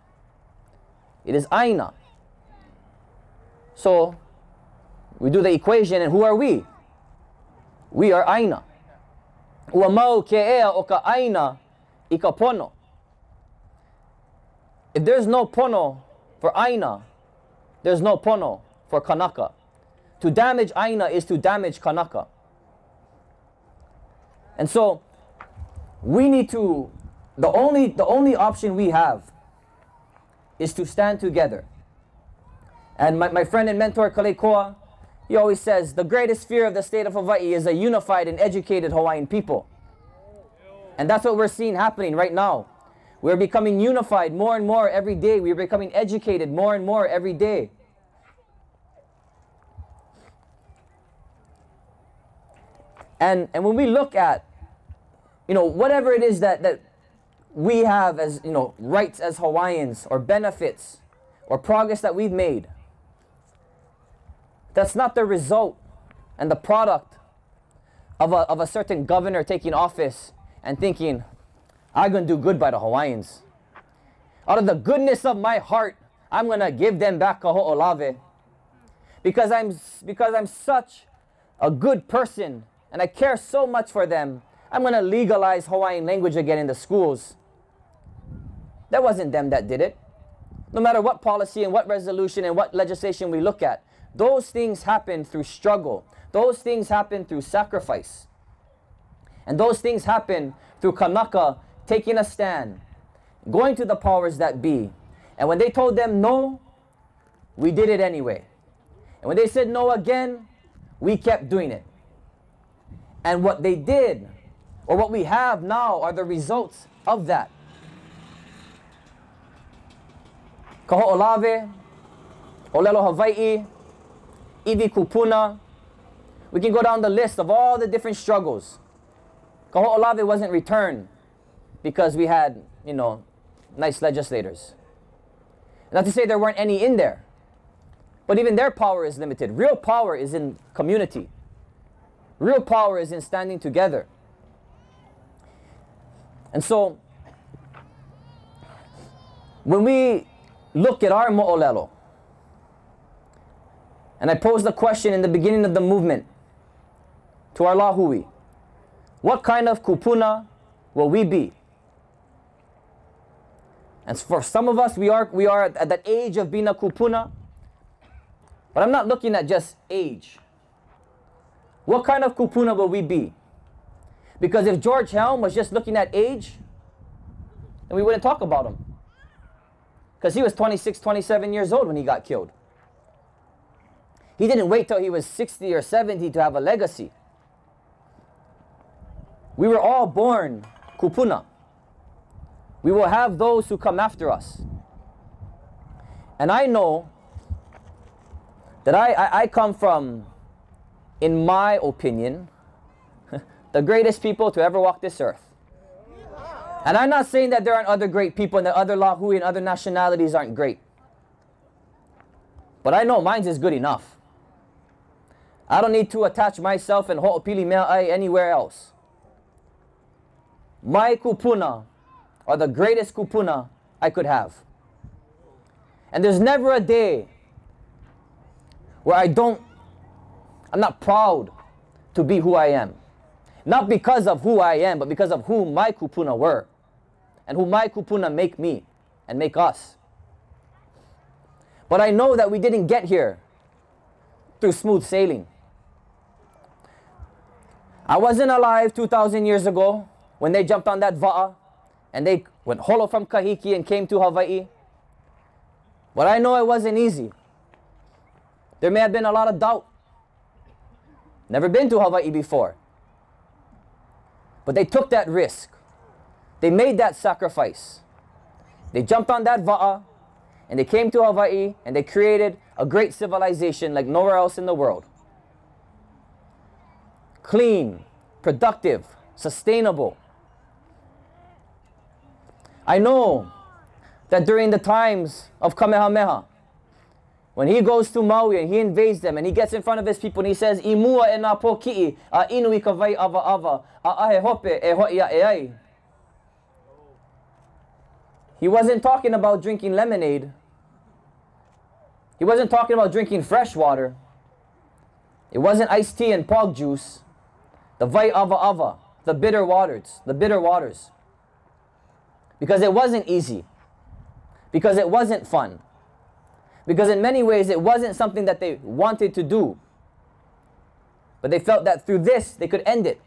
It is Aina. So, we do the equation, and who are we? We are Aina. Ua mau ke ea o Aina i ka pono. If there's no pono for Aina, there's no pono for Kanaka. To damage Aina is to damage Kanaka. And so we need to the only the only option we have is to stand together. And my, my friend and mentor Kaleikoa, he always says the greatest fear of the state of Hawaii is a unified and educated Hawaiian people. And that's what we're seeing happening right now. We're becoming unified more and more every day. We're becoming educated more and more every day. And, and when we look at, you know, whatever it is that, that we have as, you know, rights as Hawaiians or benefits or progress that we've made, that's not the result and the product of a, of a certain governor taking office and thinking, I'm going to do good by the Hawaiians. Out of the goodness of my heart, I'm going to give them back a ho'olave. Because I'm, because I'm such a good person and I care so much for them, I'm going to legalize Hawaiian language again in the schools. That wasn't them that did it. No matter what policy and what resolution and what legislation we look at, those things happen through struggle. Those things happen through sacrifice. And those things happen through Kanaka taking a stand, going to the powers that be. And when they told them no, we did it anyway. And when they said no again, we kept doing it. And what they did, or what we have now, are the results of that. Kaho'olave, Olelo Hawaii, Iwi Kupuna. We can go down the list of all the different struggles. Kaho'olave wasn't returned because we had, you know, nice legislators. Not to say there weren't any in there, but even their power is limited. Real power is in community. Real power is in standing together. And so, when we look at our mo'olelo, and I posed the question in the beginning of the movement, to our lahui, what kind of kupuna will we be? And for some of us, we are, we are at that age of being a kupuna. But I'm not looking at just age. What kind of kupuna will we be? Because if George Helm was just looking at age, then we wouldn't talk about him. Because he was 26, 27 years old when he got killed. He didn't wait till he was 60 or 70 to have a legacy. We were all born kupuna. We will have those who come after us. And I know that I, I, I come from, in my opinion, (laughs) the greatest people to ever walk this earth. And I'm not saying that there aren't other great people and that other Lahui and other nationalities aren't great. But I know mine's is good enough. I don't need to attach myself and ho'opili mea'ai anywhere else. My kupuna are the greatest kupuna I could have. And there's never a day where I don't, I'm not proud to be who I am. Not because of who I am, but because of who my kupuna were. And who my kupuna make me and make us. But I know that we didn't get here through smooth sailing. I wasn't alive 2,000 years ago when they jumped on that va'a and they went holo from Kahiki and came to Hawaii. But I know it wasn't easy. There may have been a lot of doubt. Never been to Hawaii before. But they took that risk. They made that sacrifice. They jumped on that va'a and they came to Hawaii and they created a great civilization like nowhere else in the world. Clean, productive, sustainable. I know that during the times of Kamehameha, when he goes to Maui and he invades them and he gets in front of his people and he says, Imua e nā pōki'i, a vai ava ava, a ahe hope e hoia e ai. He wasn't talking about drinking lemonade. He wasn't talking about drinking fresh water. It wasn't iced tea and pog juice. The vai ava ava, the bitter waters, the bitter waters. Because it wasn't easy. Because it wasn't fun. Because in many ways it wasn't something that they wanted to do. But they felt that through this they could end it.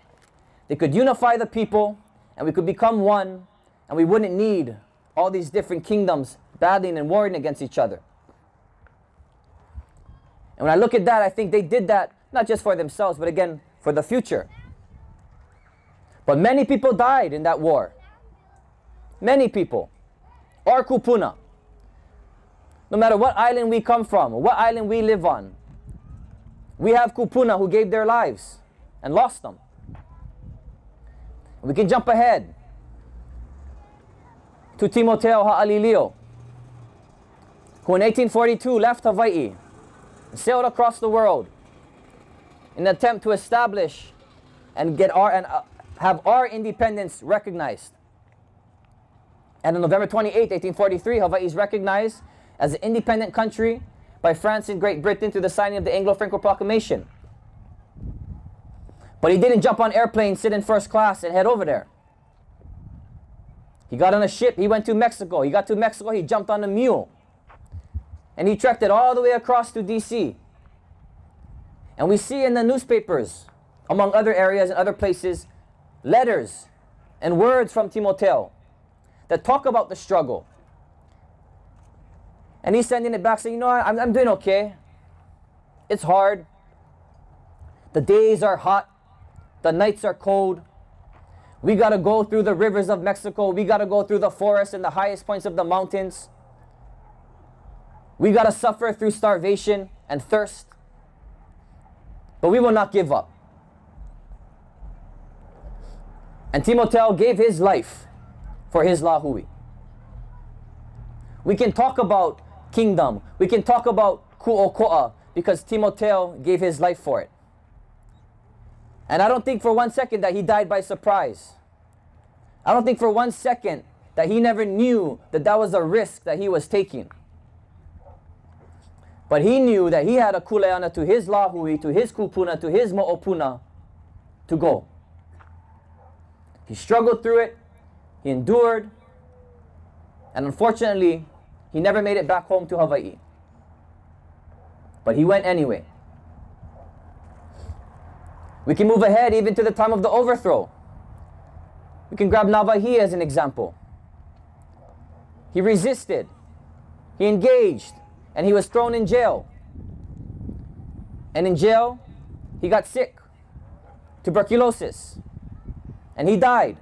They could unify the people and we could become one and we wouldn't need all these different kingdoms battling and warring against each other. And when I look at that, I think they did that not just for themselves, but again, for the future. But many people died in that war. Many people. Or kupuna. No matter what island we come from, or what island we live on, we have kupuna who gave their lives and lost them. We can jump ahead to Timoteo Ha'alilio, who in 1842 left Hawaii and sailed across the world in an attempt to establish and get our and uh, have our independence recognized. And on November 28, 1843, Hawaii is recognized as an independent country by France and Great Britain through the signing of the Anglo-Franco Proclamation. But he didn't jump on airplanes, sit in first class, and head over there. He got on a ship, he went to Mexico. He got to Mexico, he jumped on a mule. And he trekked it all the way across to DC. And we see in the newspapers, among other areas and other places, letters and words from Timoteo that talk about the struggle. And he's sending it back saying, you know, I'm, I'm doing okay. It's hard. The days are hot. The nights are cold. We got to go through the rivers of Mexico. We got to go through the forests and the highest points of the mountains. We got to suffer through starvation and thirst. But we will not give up. And Timoteo gave his life for his lahui. We can talk about kingdom. We can talk about ku'oko'a because Timoteo gave his life for it. And I don't think for one second that he died by surprise. I don't think for one second that he never knew that that was a risk that he was taking. But he knew that he had a kuleana to his lahui, to his kupuna, to his mo'opuna, to go. He struggled through it, he endured, and unfortunately, he never made it back home to Hawaii. But he went anyway. We can move ahead even to the time of the overthrow. We can grab Navahi as an example. He resisted, he engaged, and he was thrown in jail. And in jail, he got sick, tuberculosis, and he died.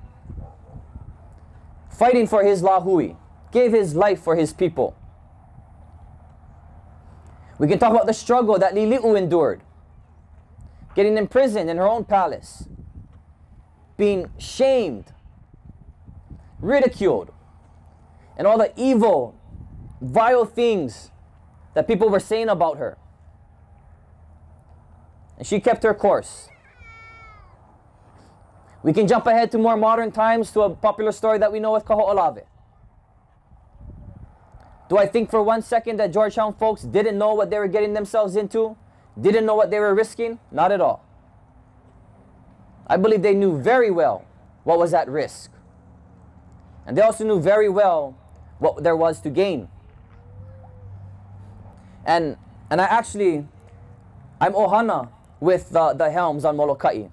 Fighting for his lahui, gave his life for his people. We can talk about the struggle that Lili'u endured, getting imprisoned in her own palace, being shamed, ridiculed, and all the evil, vile things that people were saying about her. And she kept her course. We can jump ahead to more modern times to a popular story that we know with Kaho'olawe. Do I think for one second that George Helm folks didn't know what they were getting themselves into? Didn't know what they were risking? Not at all. I believe they knew very well what was at risk. And they also knew very well what there was to gain. And and I actually I'm Ohana with the, the helms on Molokai.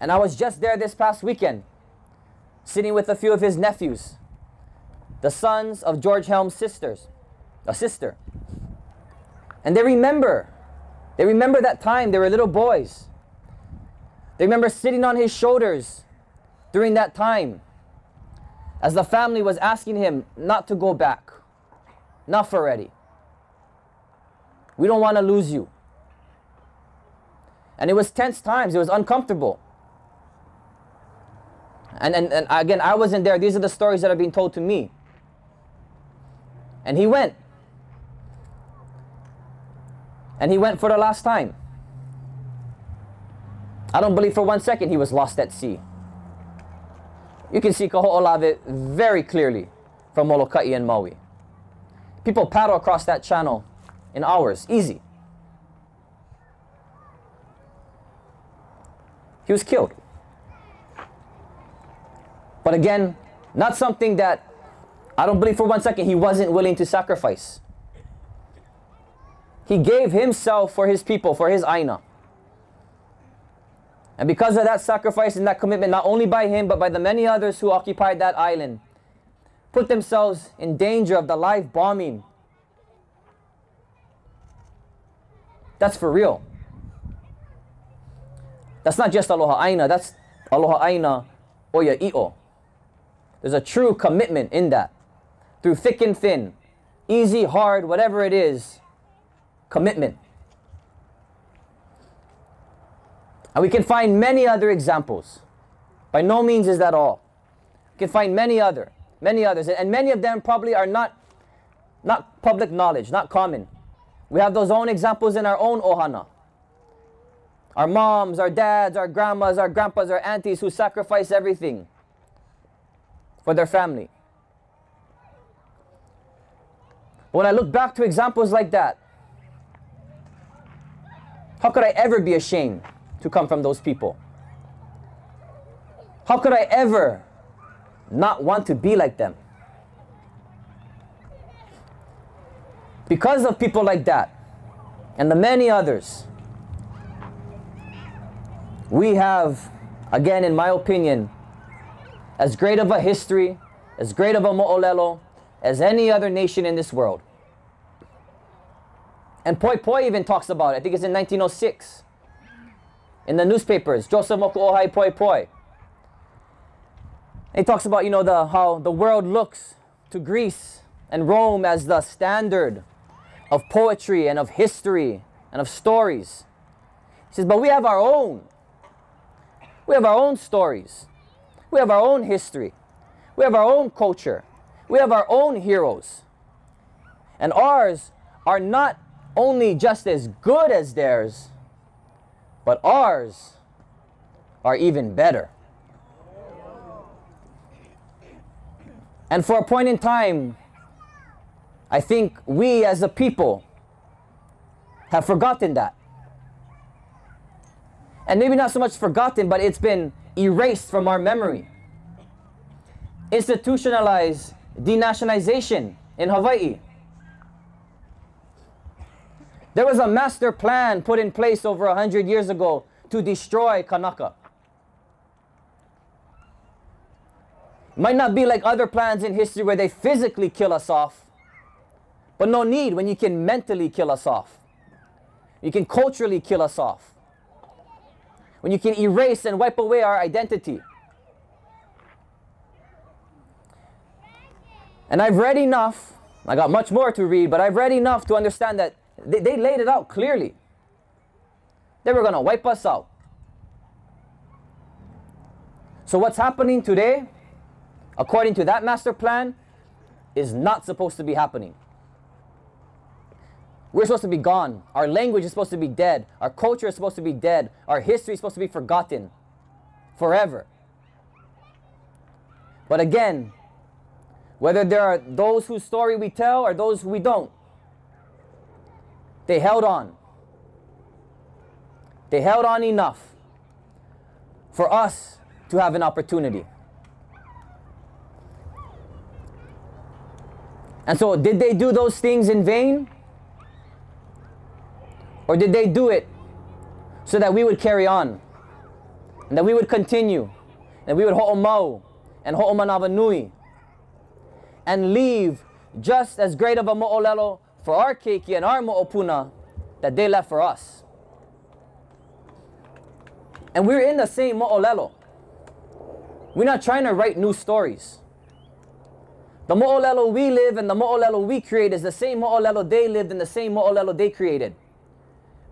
And I was just there this past weekend, sitting with a few of his nephews, the sons of George Helms' sisters, a sister. And they remember, they remember that time, they were little boys. They remember sitting on his shoulders during that time as the family was asking him not to go back. Enough already. We don't want to lose you. And it was tense times, it was uncomfortable. And, and, and again, I wasn't there. These are the stories that are being told to me. And he went. And he went for the last time. I don't believe for one second he was lost at sea. You can see Kaho'olawe very clearly from Molokai and Maui. People paddle across that channel in hours, easy. He was killed. But again, not something that I don't believe for one second he wasn't willing to sacrifice. He gave himself for his people, for his Aina. And because of that sacrifice and that commitment, not only by him, but by the many others who occupied that island, put themselves in danger of the live bombing. That's for real. That's not just aloha aina, that's aloha aina oya i'o. There's a true commitment in that. Through thick and thin, easy, hard, whatever it is, commitment. And we can find many other examples. By no means is that all. We can find many other, many others, and many of them probably are not, not public knowledge, not common. We have those own examples in our own ohana. Our moms, our dads, our grandmas, our grandpas, our aunties who sacrifice everything for their family. When I look back to examples like that, how could I ever be ashamed to come from those people? How could I ever not want to be like them? Because of people like that and the many others, we have, again, in my opinion, as great of a history, as great of a mo'olelo, as any other nation in this world. And Poepoe even talks about it. I think it's in 1906. In the newspapers, Joseph Moku'ohai Poepoe. He talks about, you know, the, how the world looks to Greece and Rome as the standard of poetry and of history and of stories. He says, but we have our own. We have our own stories. We have our own history. We have our own culture. We have our own heroes. And ours are not only just as good as theirs, but ours are even better. And for a point in time, I think we as a people have forgotten that. And maybe not so much forgotten, but it's been erased from our memory. Institutionalized denationalization in Hawaii. There was a master plan put in place over a hundred years ago to destroy Kanaka. Might not be like other plans in history where they physically kill us off, but no need when you can mentally kill us off. You can culturally kill us off. When you can erase and wipe away our identity. And I've read enough, I got much more to read, but I've read enough to understand that they, they laid it out clearly. They were going to wipe us out. So, what's happening today, according to that master plan, is not supposed to be happening. We're supposed to be gone. Our language is supposed to be dead. Our culture is supposed to be dead. Our history is supposed to be forgotten forever. But again, whether there are those whose story we tell or those we don't, they held on. They held on enough for us to have an opportunity. And so, did they do those things in vain? Or did they do it so that we would carry on? And that we would continue? And we would ho'omau and ho'omanawanui and leave just as great of a mo'olelo for our keiki and our mo'opuna that they left for us. And we're in the same mo'olelo. We're not trying to write new stories. The mo'olelo we live and the mo'olelo we create is the same mo'olelo they lived and the same mo'olelo they created.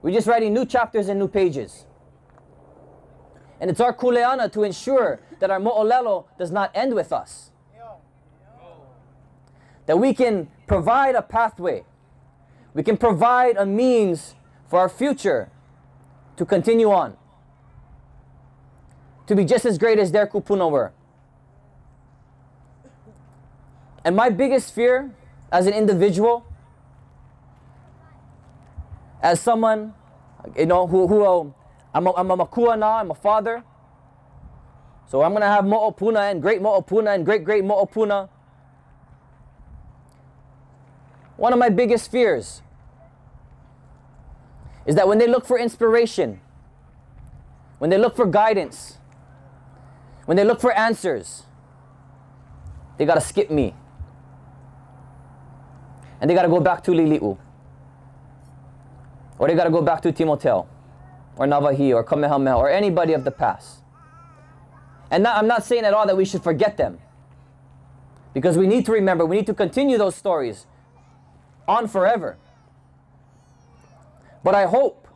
We're just writing new chapters and new pages. And it's our kuleana to ensure that our mo'olelo does not end with us. That we can provide a pathway. We can provide a means for our future to continue on. To be just as great as their kupuna were. And my biggest fear as an individual as someone, you know, who, who uh, I'm, a, I'm a makua now, I'm a father. So I'm going to have mo'opuna and great mo'opuna and great great mo'opuna. One of my biggest fears is that when they look for inspiration, when they look for guidance, when they look for answers, they got to skip me. And they got to go back to Lili'u. Or they got to go back to Timoteo or Nawahi or Kamehameha or anybody of the past. And not, I'm not saying at all that we should forget them. Because we need to remember, we need to continue those stories on forever. But I hope,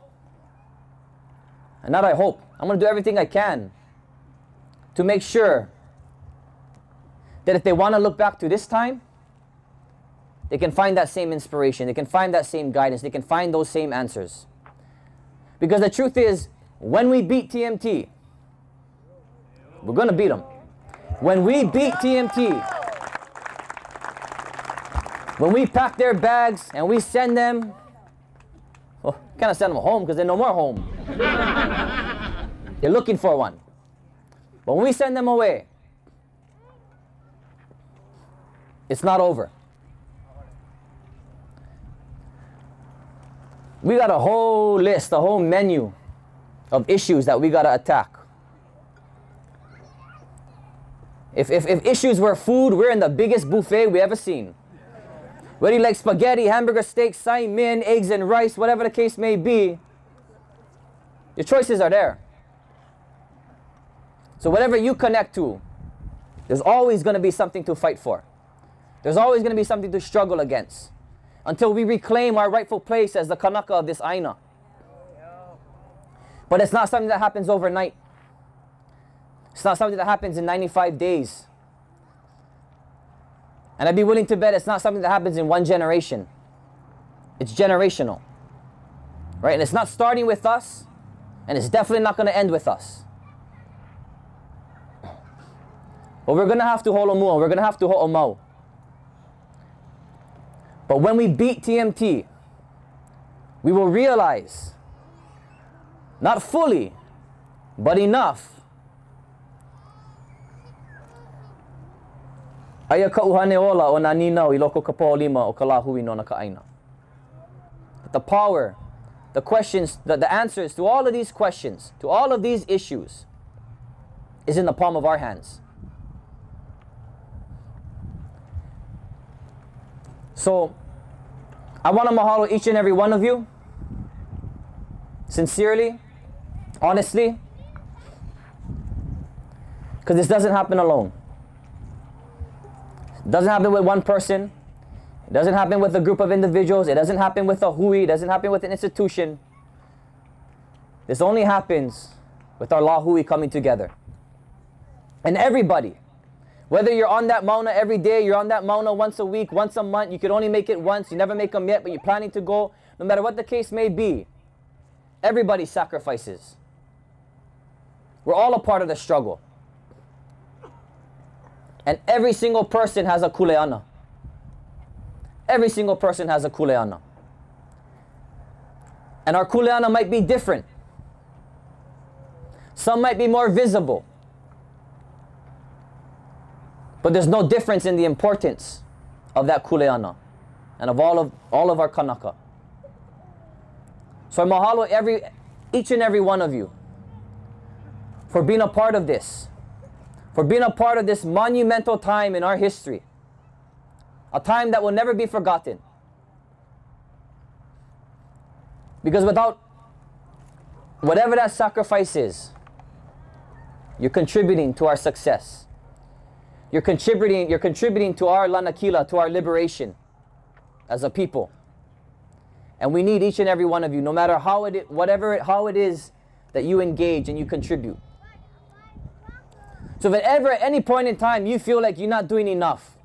and not I hope, I'm going to do everything I can to make sure that if they want to look back to this time, they can find that same inspiration. They can find that same guidance. They can find those same answers. Because the truth is, when we beat TMT, we're going to beat them. When we beat TMT, when we pack their bags and we send them, oh, well, kind of send them home because they're no more home. (laughs) they're looking for one. But when we send them away, it's not over. We got a whole list, a whole menu of issues that we got to attack. If, if, if issues were food, we're in the biggest buffet we ever seen. Whether you like spaghetti, hamburger, steak, sai min, eggs and rice, whatever the case may be, your choices are there. So whatever you connect to, there's always going to be something to fight for. There's always going to be something to struggle against until we reclaim our rightful place as the Kanaka of this Aina. But it's not something that happens overnight. It's not something that happens in 95 days. And I'd be willing to bet it's not something that happens in one generation. It's generational. Right? And it's not starting with us, and it's definitely not going to end with us. But we're going to have to holomua. We're going to have to ho'omau. But when we beat TMT, we will realize, not fully, but enough. Ka uhane ola o ka o. The power, the questions, the, the answers to all of these questions, to all of these issues, is in the palm of our hands. So, I want to mahalo each and every one of you, sincerely, honestly, because this doesn't happen alone. It doesn't happen with one person. It doesn't happen with a group of individuals. It doesn't happen with a hui. It doesn't happen with an institution. This only happens with our lahui coming together. And everybody, whether you're on that mauna every day, you're on that mauna once a week, once a month, you could only make it once, you never make them yet, but you're planning to go, no matter what the case may be, everybody sacrifices. We're all a part of the struggle. And every single person has a kuleana. Every single person has a kuleana. And our kuleana might be different. Some might be more visible. But there's no difference in the importance of that kuleana and of all of all of our kanaka. So I mahalo every each and every one of you for being a part of this for being a part of this monumental time in our history. A time that will never be forgotten. Because without whatever that sacrifice is, you're contributing to our success. You're contributing, you're contributing to our lanakila, to our liberation as a people. And we need each and every one of you, no matter how it, whatever how it is that you engage and you contribute. So if ever at any point in time you feel like you're not doing enough,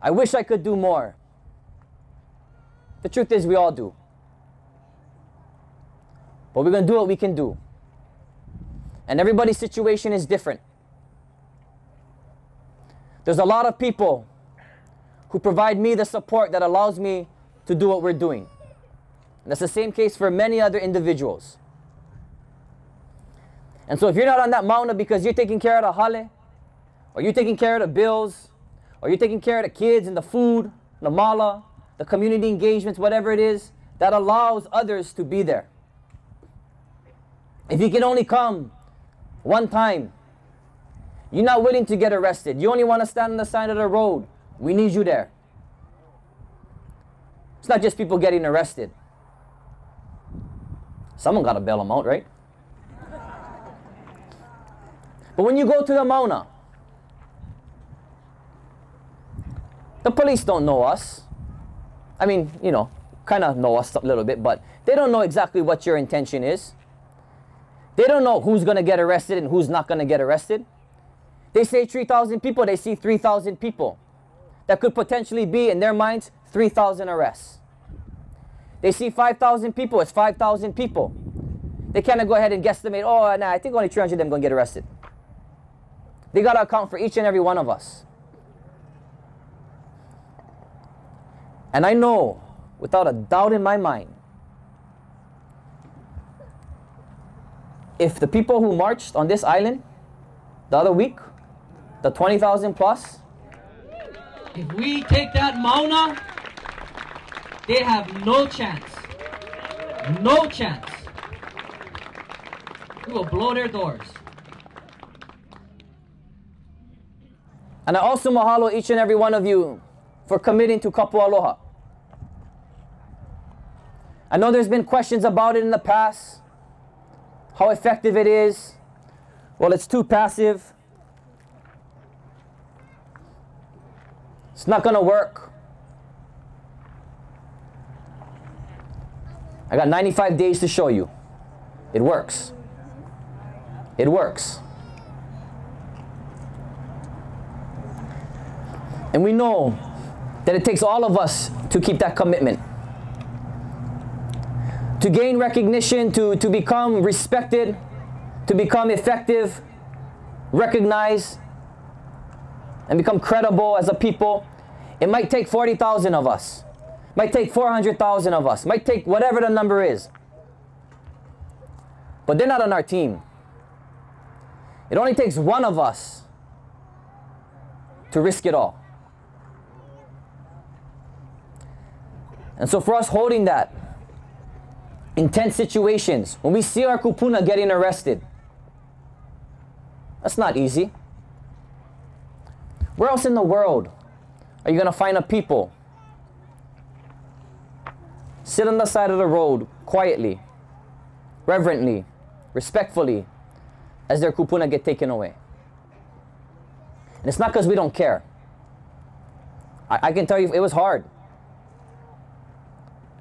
I wish I could do more. The truth is, we all do. But we're going to do what we can do. And everybody's situation is different. There's a lot of people who provide me the support that allows me to do what we're doing. And that's the same case for many other individuals. And so if you're not on that mountain because you're taking care of the hale, or you're taking care of the bills, or you're taking care of the kids and the food, the mala, the community engagements, whatever it is, that allows others to be there. If you can only come one time, you're not willing to get arrested. You only want to stand on the side of the road. We need you there. It's not just people getting arrested. Someone got to bail them out, right? But when you go to the Mauna, the police don't know us. I mean, you know, kind of know us a little bit, but they don't know exactly what your intention is. They don't know who's going to get arrested and who's not going to get arrested. They say 3,000 people, they see 3,000 people. That could potentially be, in their minds, 3,000 arrests. They see 5,000 people, it's 5,000 people. They of go ahead and guesstimate, oh, nah, I think only 300 of them going to get arrested. They got to account for each and every one of us. And I know, without a doubt in my mind, if the people who marched on this island the other week, the 20,000 plus, if we take that Mauna, they have no chance. No chance. We will blow their doors. And I also mahalo each and every one of you for committing to Kapu Aloha. I know there's been questions about it in the past, how effective it is. Well, it's too passive. It's not to work. I got 95 days to show you. It works. It works. And we know that it takes all of us to keep that commitment. To gain recognition, to, to become respected, to become effective, recognized, and become credible as a people, it might take 40,000 of us. Might take 400,000 of us. Might take whatever the number is. But they're not on our team. It only takes one of us to risk it all. And so for us holding that, intense situations, when we see our kupuna getting arrested, that's not easy. Where else in the world are you to find a people sit on the side of the road quietly, reverently, respectfully, as their kupuna get taken away? And it's not because we don't care. I, I can tell you it was hard.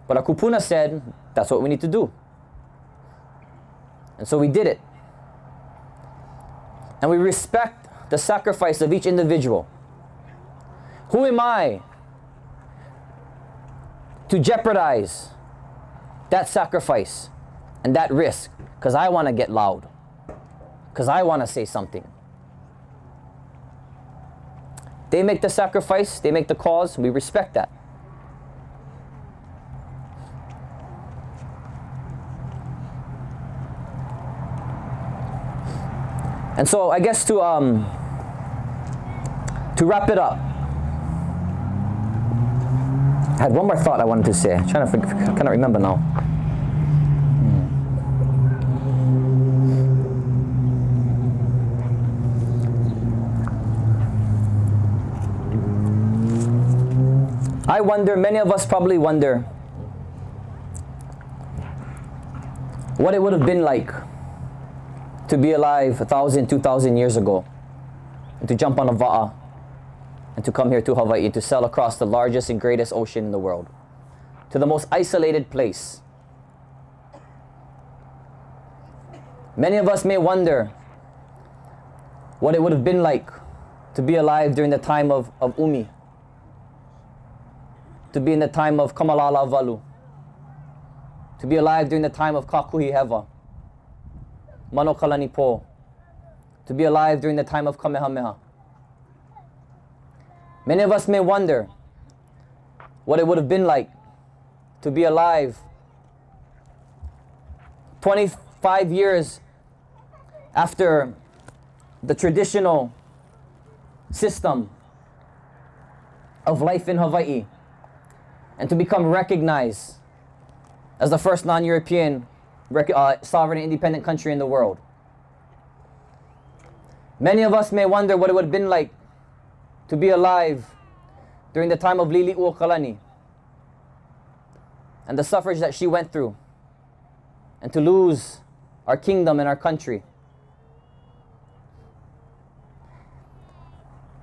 But our kupuna said, that's what we need to do. And so we did it. And we respect the sacrifice of each individual. Who am I to jeopardize that sacrifice and that risk because I want to get loud, because I want to say something? They make the sacrifice, they make the cause, we respect that. And so I guess to um, to wrap it up, I had one more thought I wanted to say. I'm trying to think, I cannot remember now. Hmm. I wonder, many of us probably wonder what it would have been like to be alive a thousand, two thousand years ago, and to jump on a va'a, and to come here to Hawaii, to sail across the largest and greatest ocean in the world, to the most isolated place. Many of us may wonder what it would have been like to be alive during the time of, of Umi, to be in the time of Kamalalawalu, to be alive during the time of Kakuhihewa, Manokalani Po, to be alive during the time of Kamehameha. Many of us may wonder what it would have been like to be alive 25 years after the traditional system of life in Hawaii and to become recognized as the first non European uh, sovereign and independent country in the world. Many of us may wonder what it would have been like to be alive during the time of Lili and the suffrage that she went through and to lose our kingdom and our country.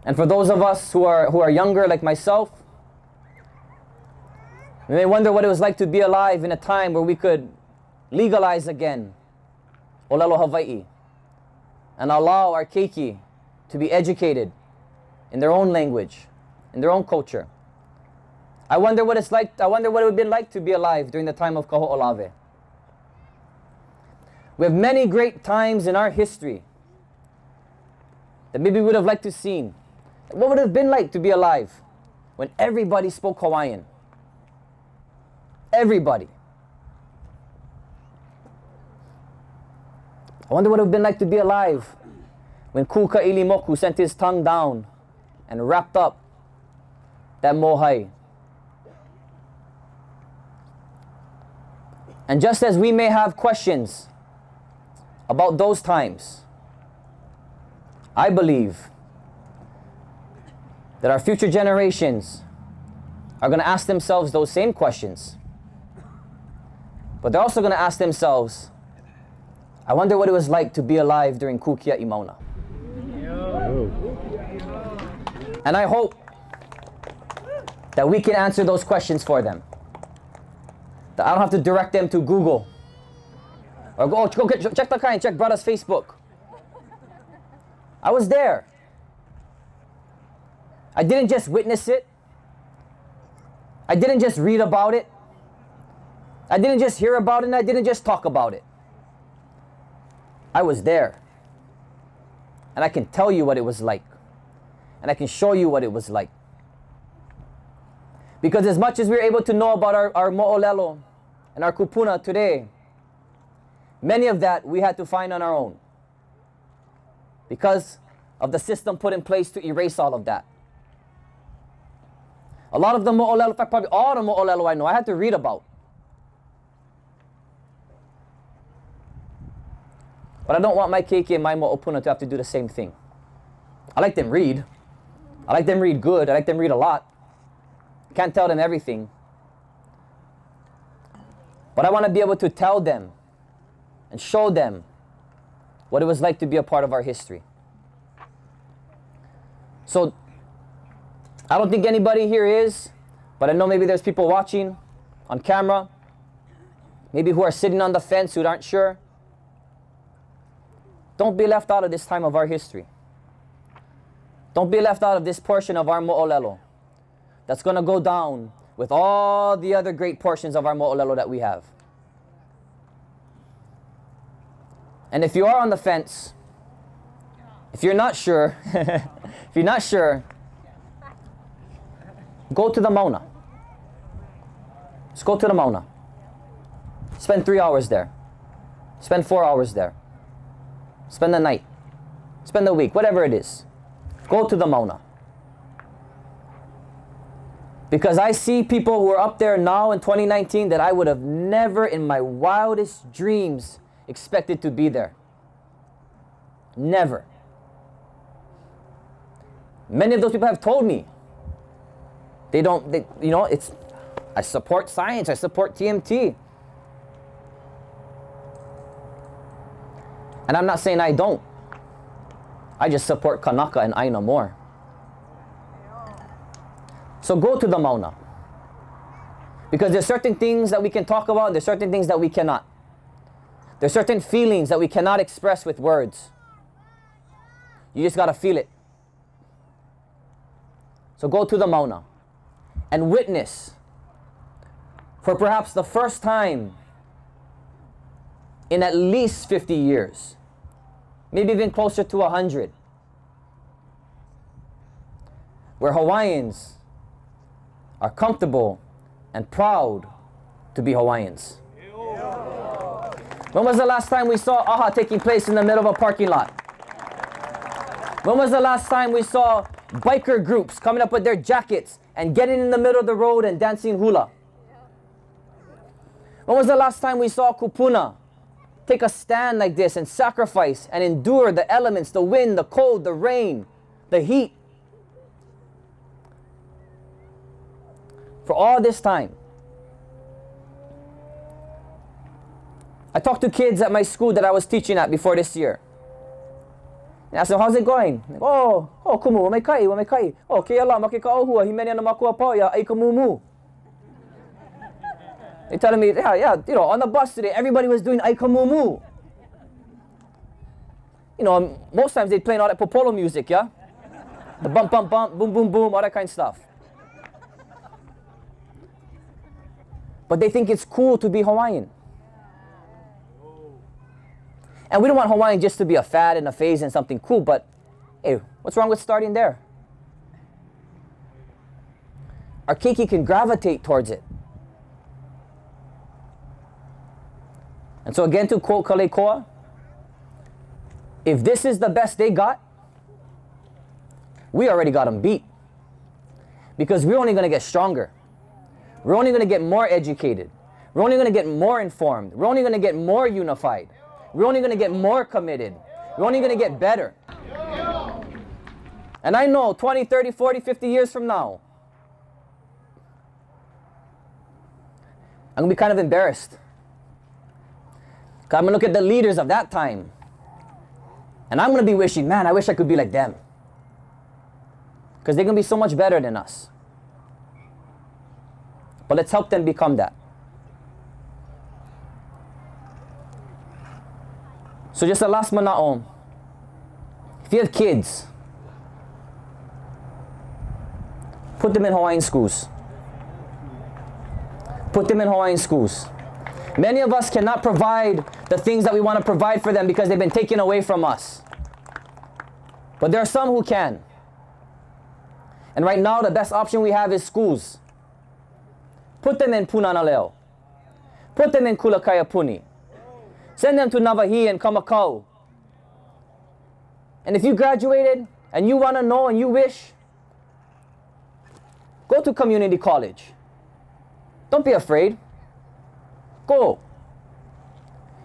And for those of us who are, who are younger, like myself, we may wonder what it was like to be alive in a time where we could legalize again Olelo Hawaii and allow our keiki to be educated in their own language, in their own culture. I wonder what it's like, I wonder what it would be like to be alive during the time of Kaho'olawe. We have many great times in our history that maybe we would have liked to seen. What would it have been like to be alive when everybody spoke Hawaiian? Everybody. I wonder what it would have been like to be alive when Kuka'ilimoku sent his tongue down and wrapped up that mohai. And just as we may have questions about those times, I believe that our future generations are going to ask themselves those same questions. But they're also going to ask themselves, I wonder what it was like to be alive during Kukia'i Mauna. And I hope that we can answer those questions for them. That I don't have to direct them to Google. Or go, oh, go get, check the kind, check brother's Facebook. I was there. I didn't just witness it. I didn't just read about it. I didn't just hear about it and I didn't just talk about it. I was there. And I can tell you what it was like. And I can show you what it was like. Because as much as we're able to know about our, our mo'olelo and our kupuna today, many of that we had to find on our own. because of the system put in place to erase all of that. A lot of the mo'olelo, in fact, probably all the mo'olelo I know, I had to read about. But I don't want my keiki and my mo'opuna to have to do the same thing. I like them read. I like them read good. I like them read a lot. Can't tell them everything. But I want to be able to tell them and show them what it was like to be a part of our history. So I don't think anybody here is, but I know maybe there's people watching on camera, maybe who are sitting on the fence who aren't sure. Don't be left out of this time of our history. Don't be left out of this portion of our mo'olelo that's going to go down with all the other great portions of our mo'olelo that we have. And if you are on the fence, if you're not sure, (laughs) if you're not sure, go to the Mauna. Just go to the Mauna. Spend three hours there. Spend four hours there. Spend the night. Spend the week, whatever it is. Go to the Mauna. Because I see people who are up there now in 2019 that I would have never in my wildest dreams expected to be there. Never. Many of those people have told me they don't, they, you know, it's, I support science, I support TMT. And I'm not saying I don't. I just support Kanaka and Aina more. So go to the Mauna. Because there's certain things that we can talk about, there's certain things that we cannot. There's certain feelings that we cannot express with words. You just got to feel it. So go to the Mauna and witness for perhaps the first time in at least 50 years, maybe even closer to 100, where Hawaiians are comfortable and proud to be Hawaiians. When was the last time we saw AHA taking place in the middle of a parking lot? When was the last time we saw biker groups coming up with their jackets and getting in the middle of the road and dancing hula? When was the last time we saw Kupuna take a stand like this and sacrifice and endure the elements, the wind, the cold, the rain, the heat? For all this time, I talked to kids at my school that I was teaching at before this year. And I said, how's it going? Like, oh, oh, kumu, wa mai kai. Oh, ke ala, ma ke ka ohua, himene ana makua pau ya, ai ka mumu. They telling me, yeah, yeah, you know, on the bus today, everybody was doing Aika Mumu. You know, most times they playing all that popolo music, yeah? The bump, bump, bump, boom, boom, boom, all that kind of stuff. But they think it's cool to be Hawaiian. And we don't want Hawaiian just to be a fad and a phase and something cool, but hey, what's wrong with starting there? Our keiki can gravitate towards it. And so again to quote Kaleikoa, if this is the best they got, we already got them beat. Because we're only going to get stronger. We're only going to get more educated. We're only going to get more informed. We're only going to get more unified. We're only going to get more committed. We're only going to get better. And I know 20, 30, 40, 50 years from now, I'm going to be kind of embarrassed. I'm to look at the leaders of that time. And I'm to be wishing, man, I wish I could be like them. Because they're to be so much better than us. But let's help them become that. So just the last mana'om. If you have kids, put them in Hawaiian schools. Put them in Hawaiian schools. Many of us cannot provide the things that we want to provide for them because they've been taken away from us. But there are some who can. And right now, the best option we have is schools. Put them in Punana Put them in Kula Kaiapuni. Send them to Nawahi and Kamakau. And if you graduated and you want to know and you wish, go to community college. Don't be afraid. Go.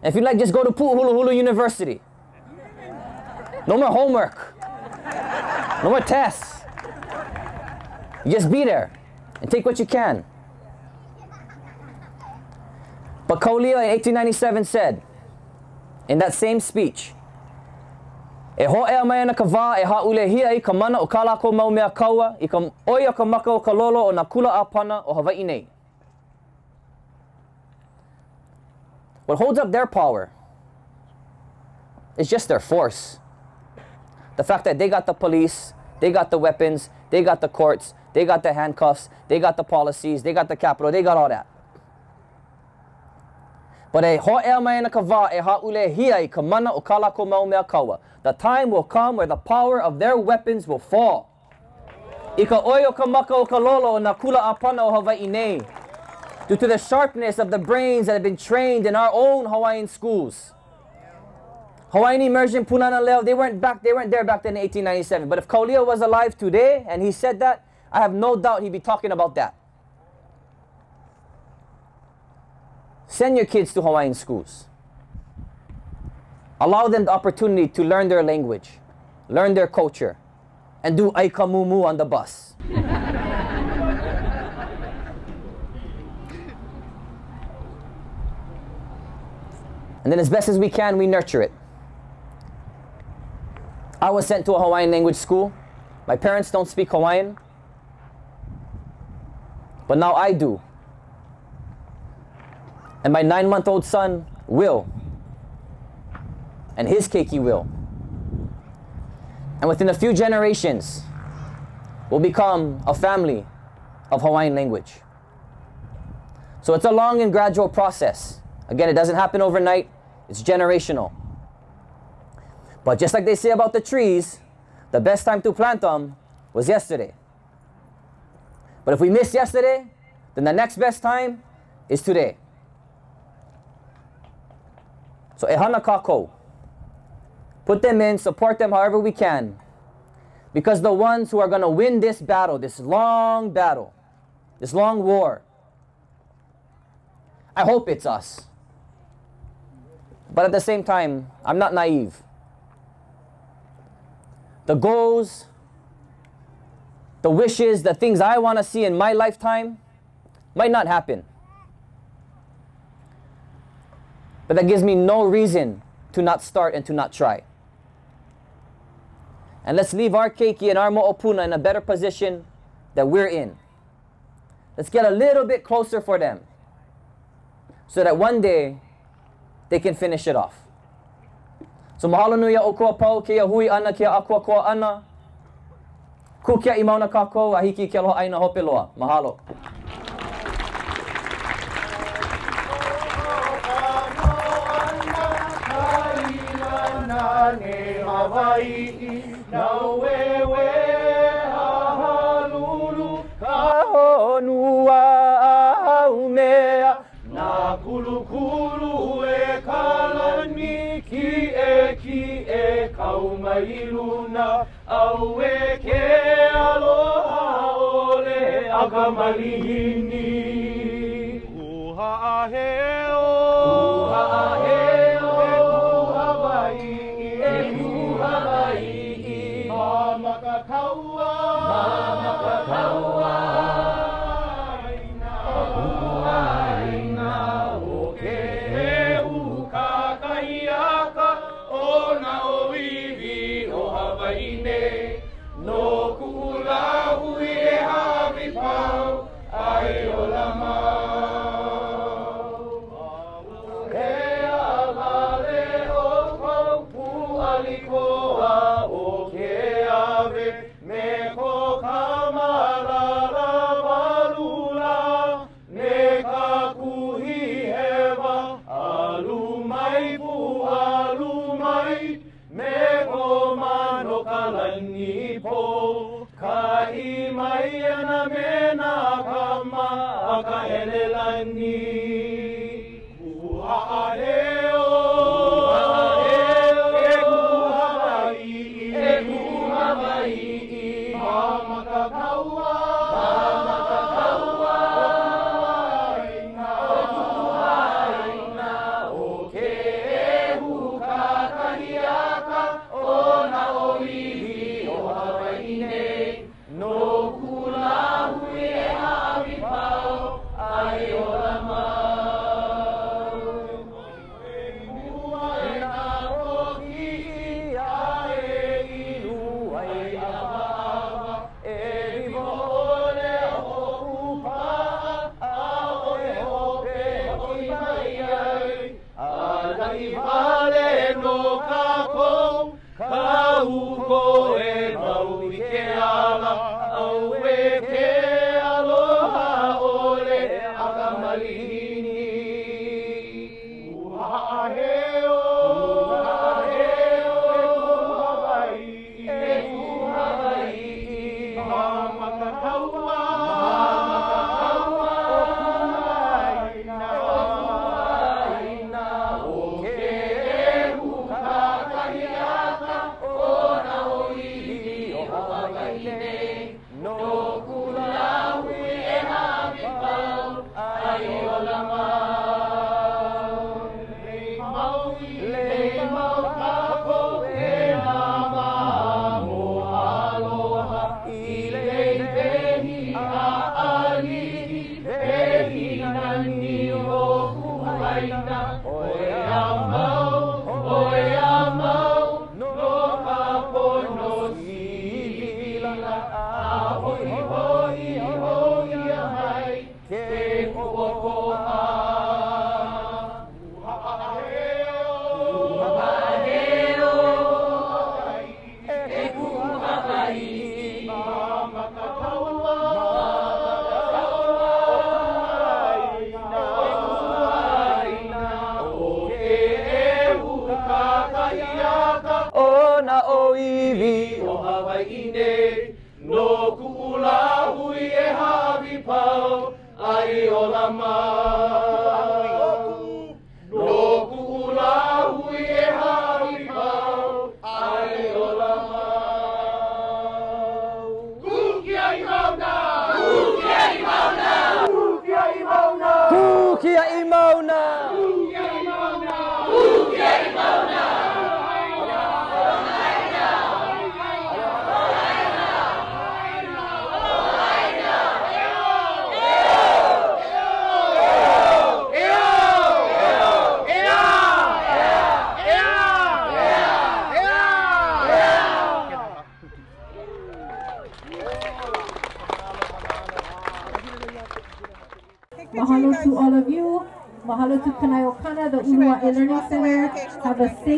If you like, just go to Pu'uhuluhulu Hulu University. No more homework. No more tests. You just be there and take what you can. But Kaulia in 1897 said, in that same speech, E ho e mai ana ka wā e haule hia i ka mana o ka lako mau mea kaua i ka oia ka maka o ka lolo o na kula a pana o Hawaii nei. What holds up their power is just their force. The fact that they got the police, they got the weapons, they got the courts, they got the handcuffs, they got the policies, they got the capital, they got all that. But. The time will come where the power of their weapons will fall. Ka maka o lolo o. Due to the sharpness of the brains that have been trained in our own Hawaiian schools. Hawaiian immersion punana leo, they weren't back, they weren't there back then in 1897. But if Kaulia was alive today and he said that, I have no doubt he'd be talking about that. Send your kids to Hawaiian schools. Allow them the opportunity to learn their language, learn their culture, and do aikamumu on the bus. (laughs) and then as best as we can, we nurture it. I was sent to a Hawaiian language school. My parents don't speak Hawaiian, but now I do. And my nine month old son will. And his keiki will. And within a few generations, we'll become a family of Hawaiian language. So it's a long and gradual process. Again, it doesn't happen overnight, it's generational. But just like they say about the trees, the best time to plant them was yesterday. But if we miss yesterday, then the next best time is today. So eh, ehana kako. Put them in, support them however we can. Because the ones who are going to win this battle, this long battle, this long war, I hope it's us. But at the same time, I'm not naive. The goals, the wishes, the things I want to see in my lifetime might not happen. But that gives me no reason to not start and to not try. And let's leave our keiki and our mo'opuna in a better position that we're in. Let's get a little bit closer for them so that one day they can finish it off. So mahalo nui o kua pau kia hui ana kia akua kua ana. Ku kia i mauna kako a hiki kia loha aina hope loa. Mahalo. i luna au e ke aloha ole a ka malihini. Uha a heo, uha a heo.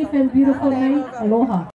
Safe and beautiful night. Aloha.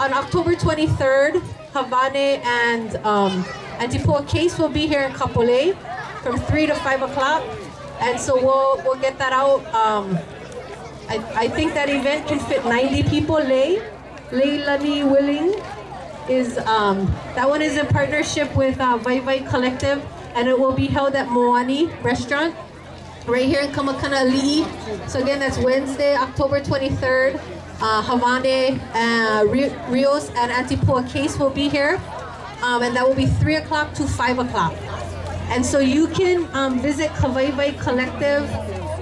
On October 23rd, Hawane and um, Aunty Pua Case will be here in Kapolei from 3 to 5 o'clock. And so we'll, we'll get that out. Um, I, I think that event can fit 90 people. Lay, Leilani Willing is, um, that one is in partnership with uh, Waiwai Collective and it will be held at Moani Restaurant right here in Ka Makana Ali'i. So again, that's Wednesday, October 23rd. Uh, Hawane, uh, Rios, and Aunty Pua Case will be here. Um, and that will be 3 o'clock to 5 o'clock. And so you can um, visit Ka Waiwai Collective,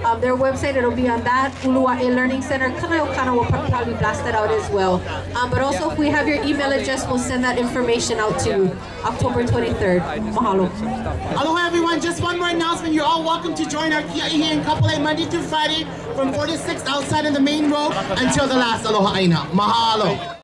um, their website, it'll be on that, Ulu A'e Learning Center. Kanaeokana will probably blast that out as well. Um, but also, if we have your email address, we'll send that information out to you October 23rd. Mahalo. Aloha everyone, just one more announcement. You're all welcome to join our Kia'i here in Kapolei Monday through Friday from 4 to 6 outside in the main road until the last Aloha Aina. Mahalo.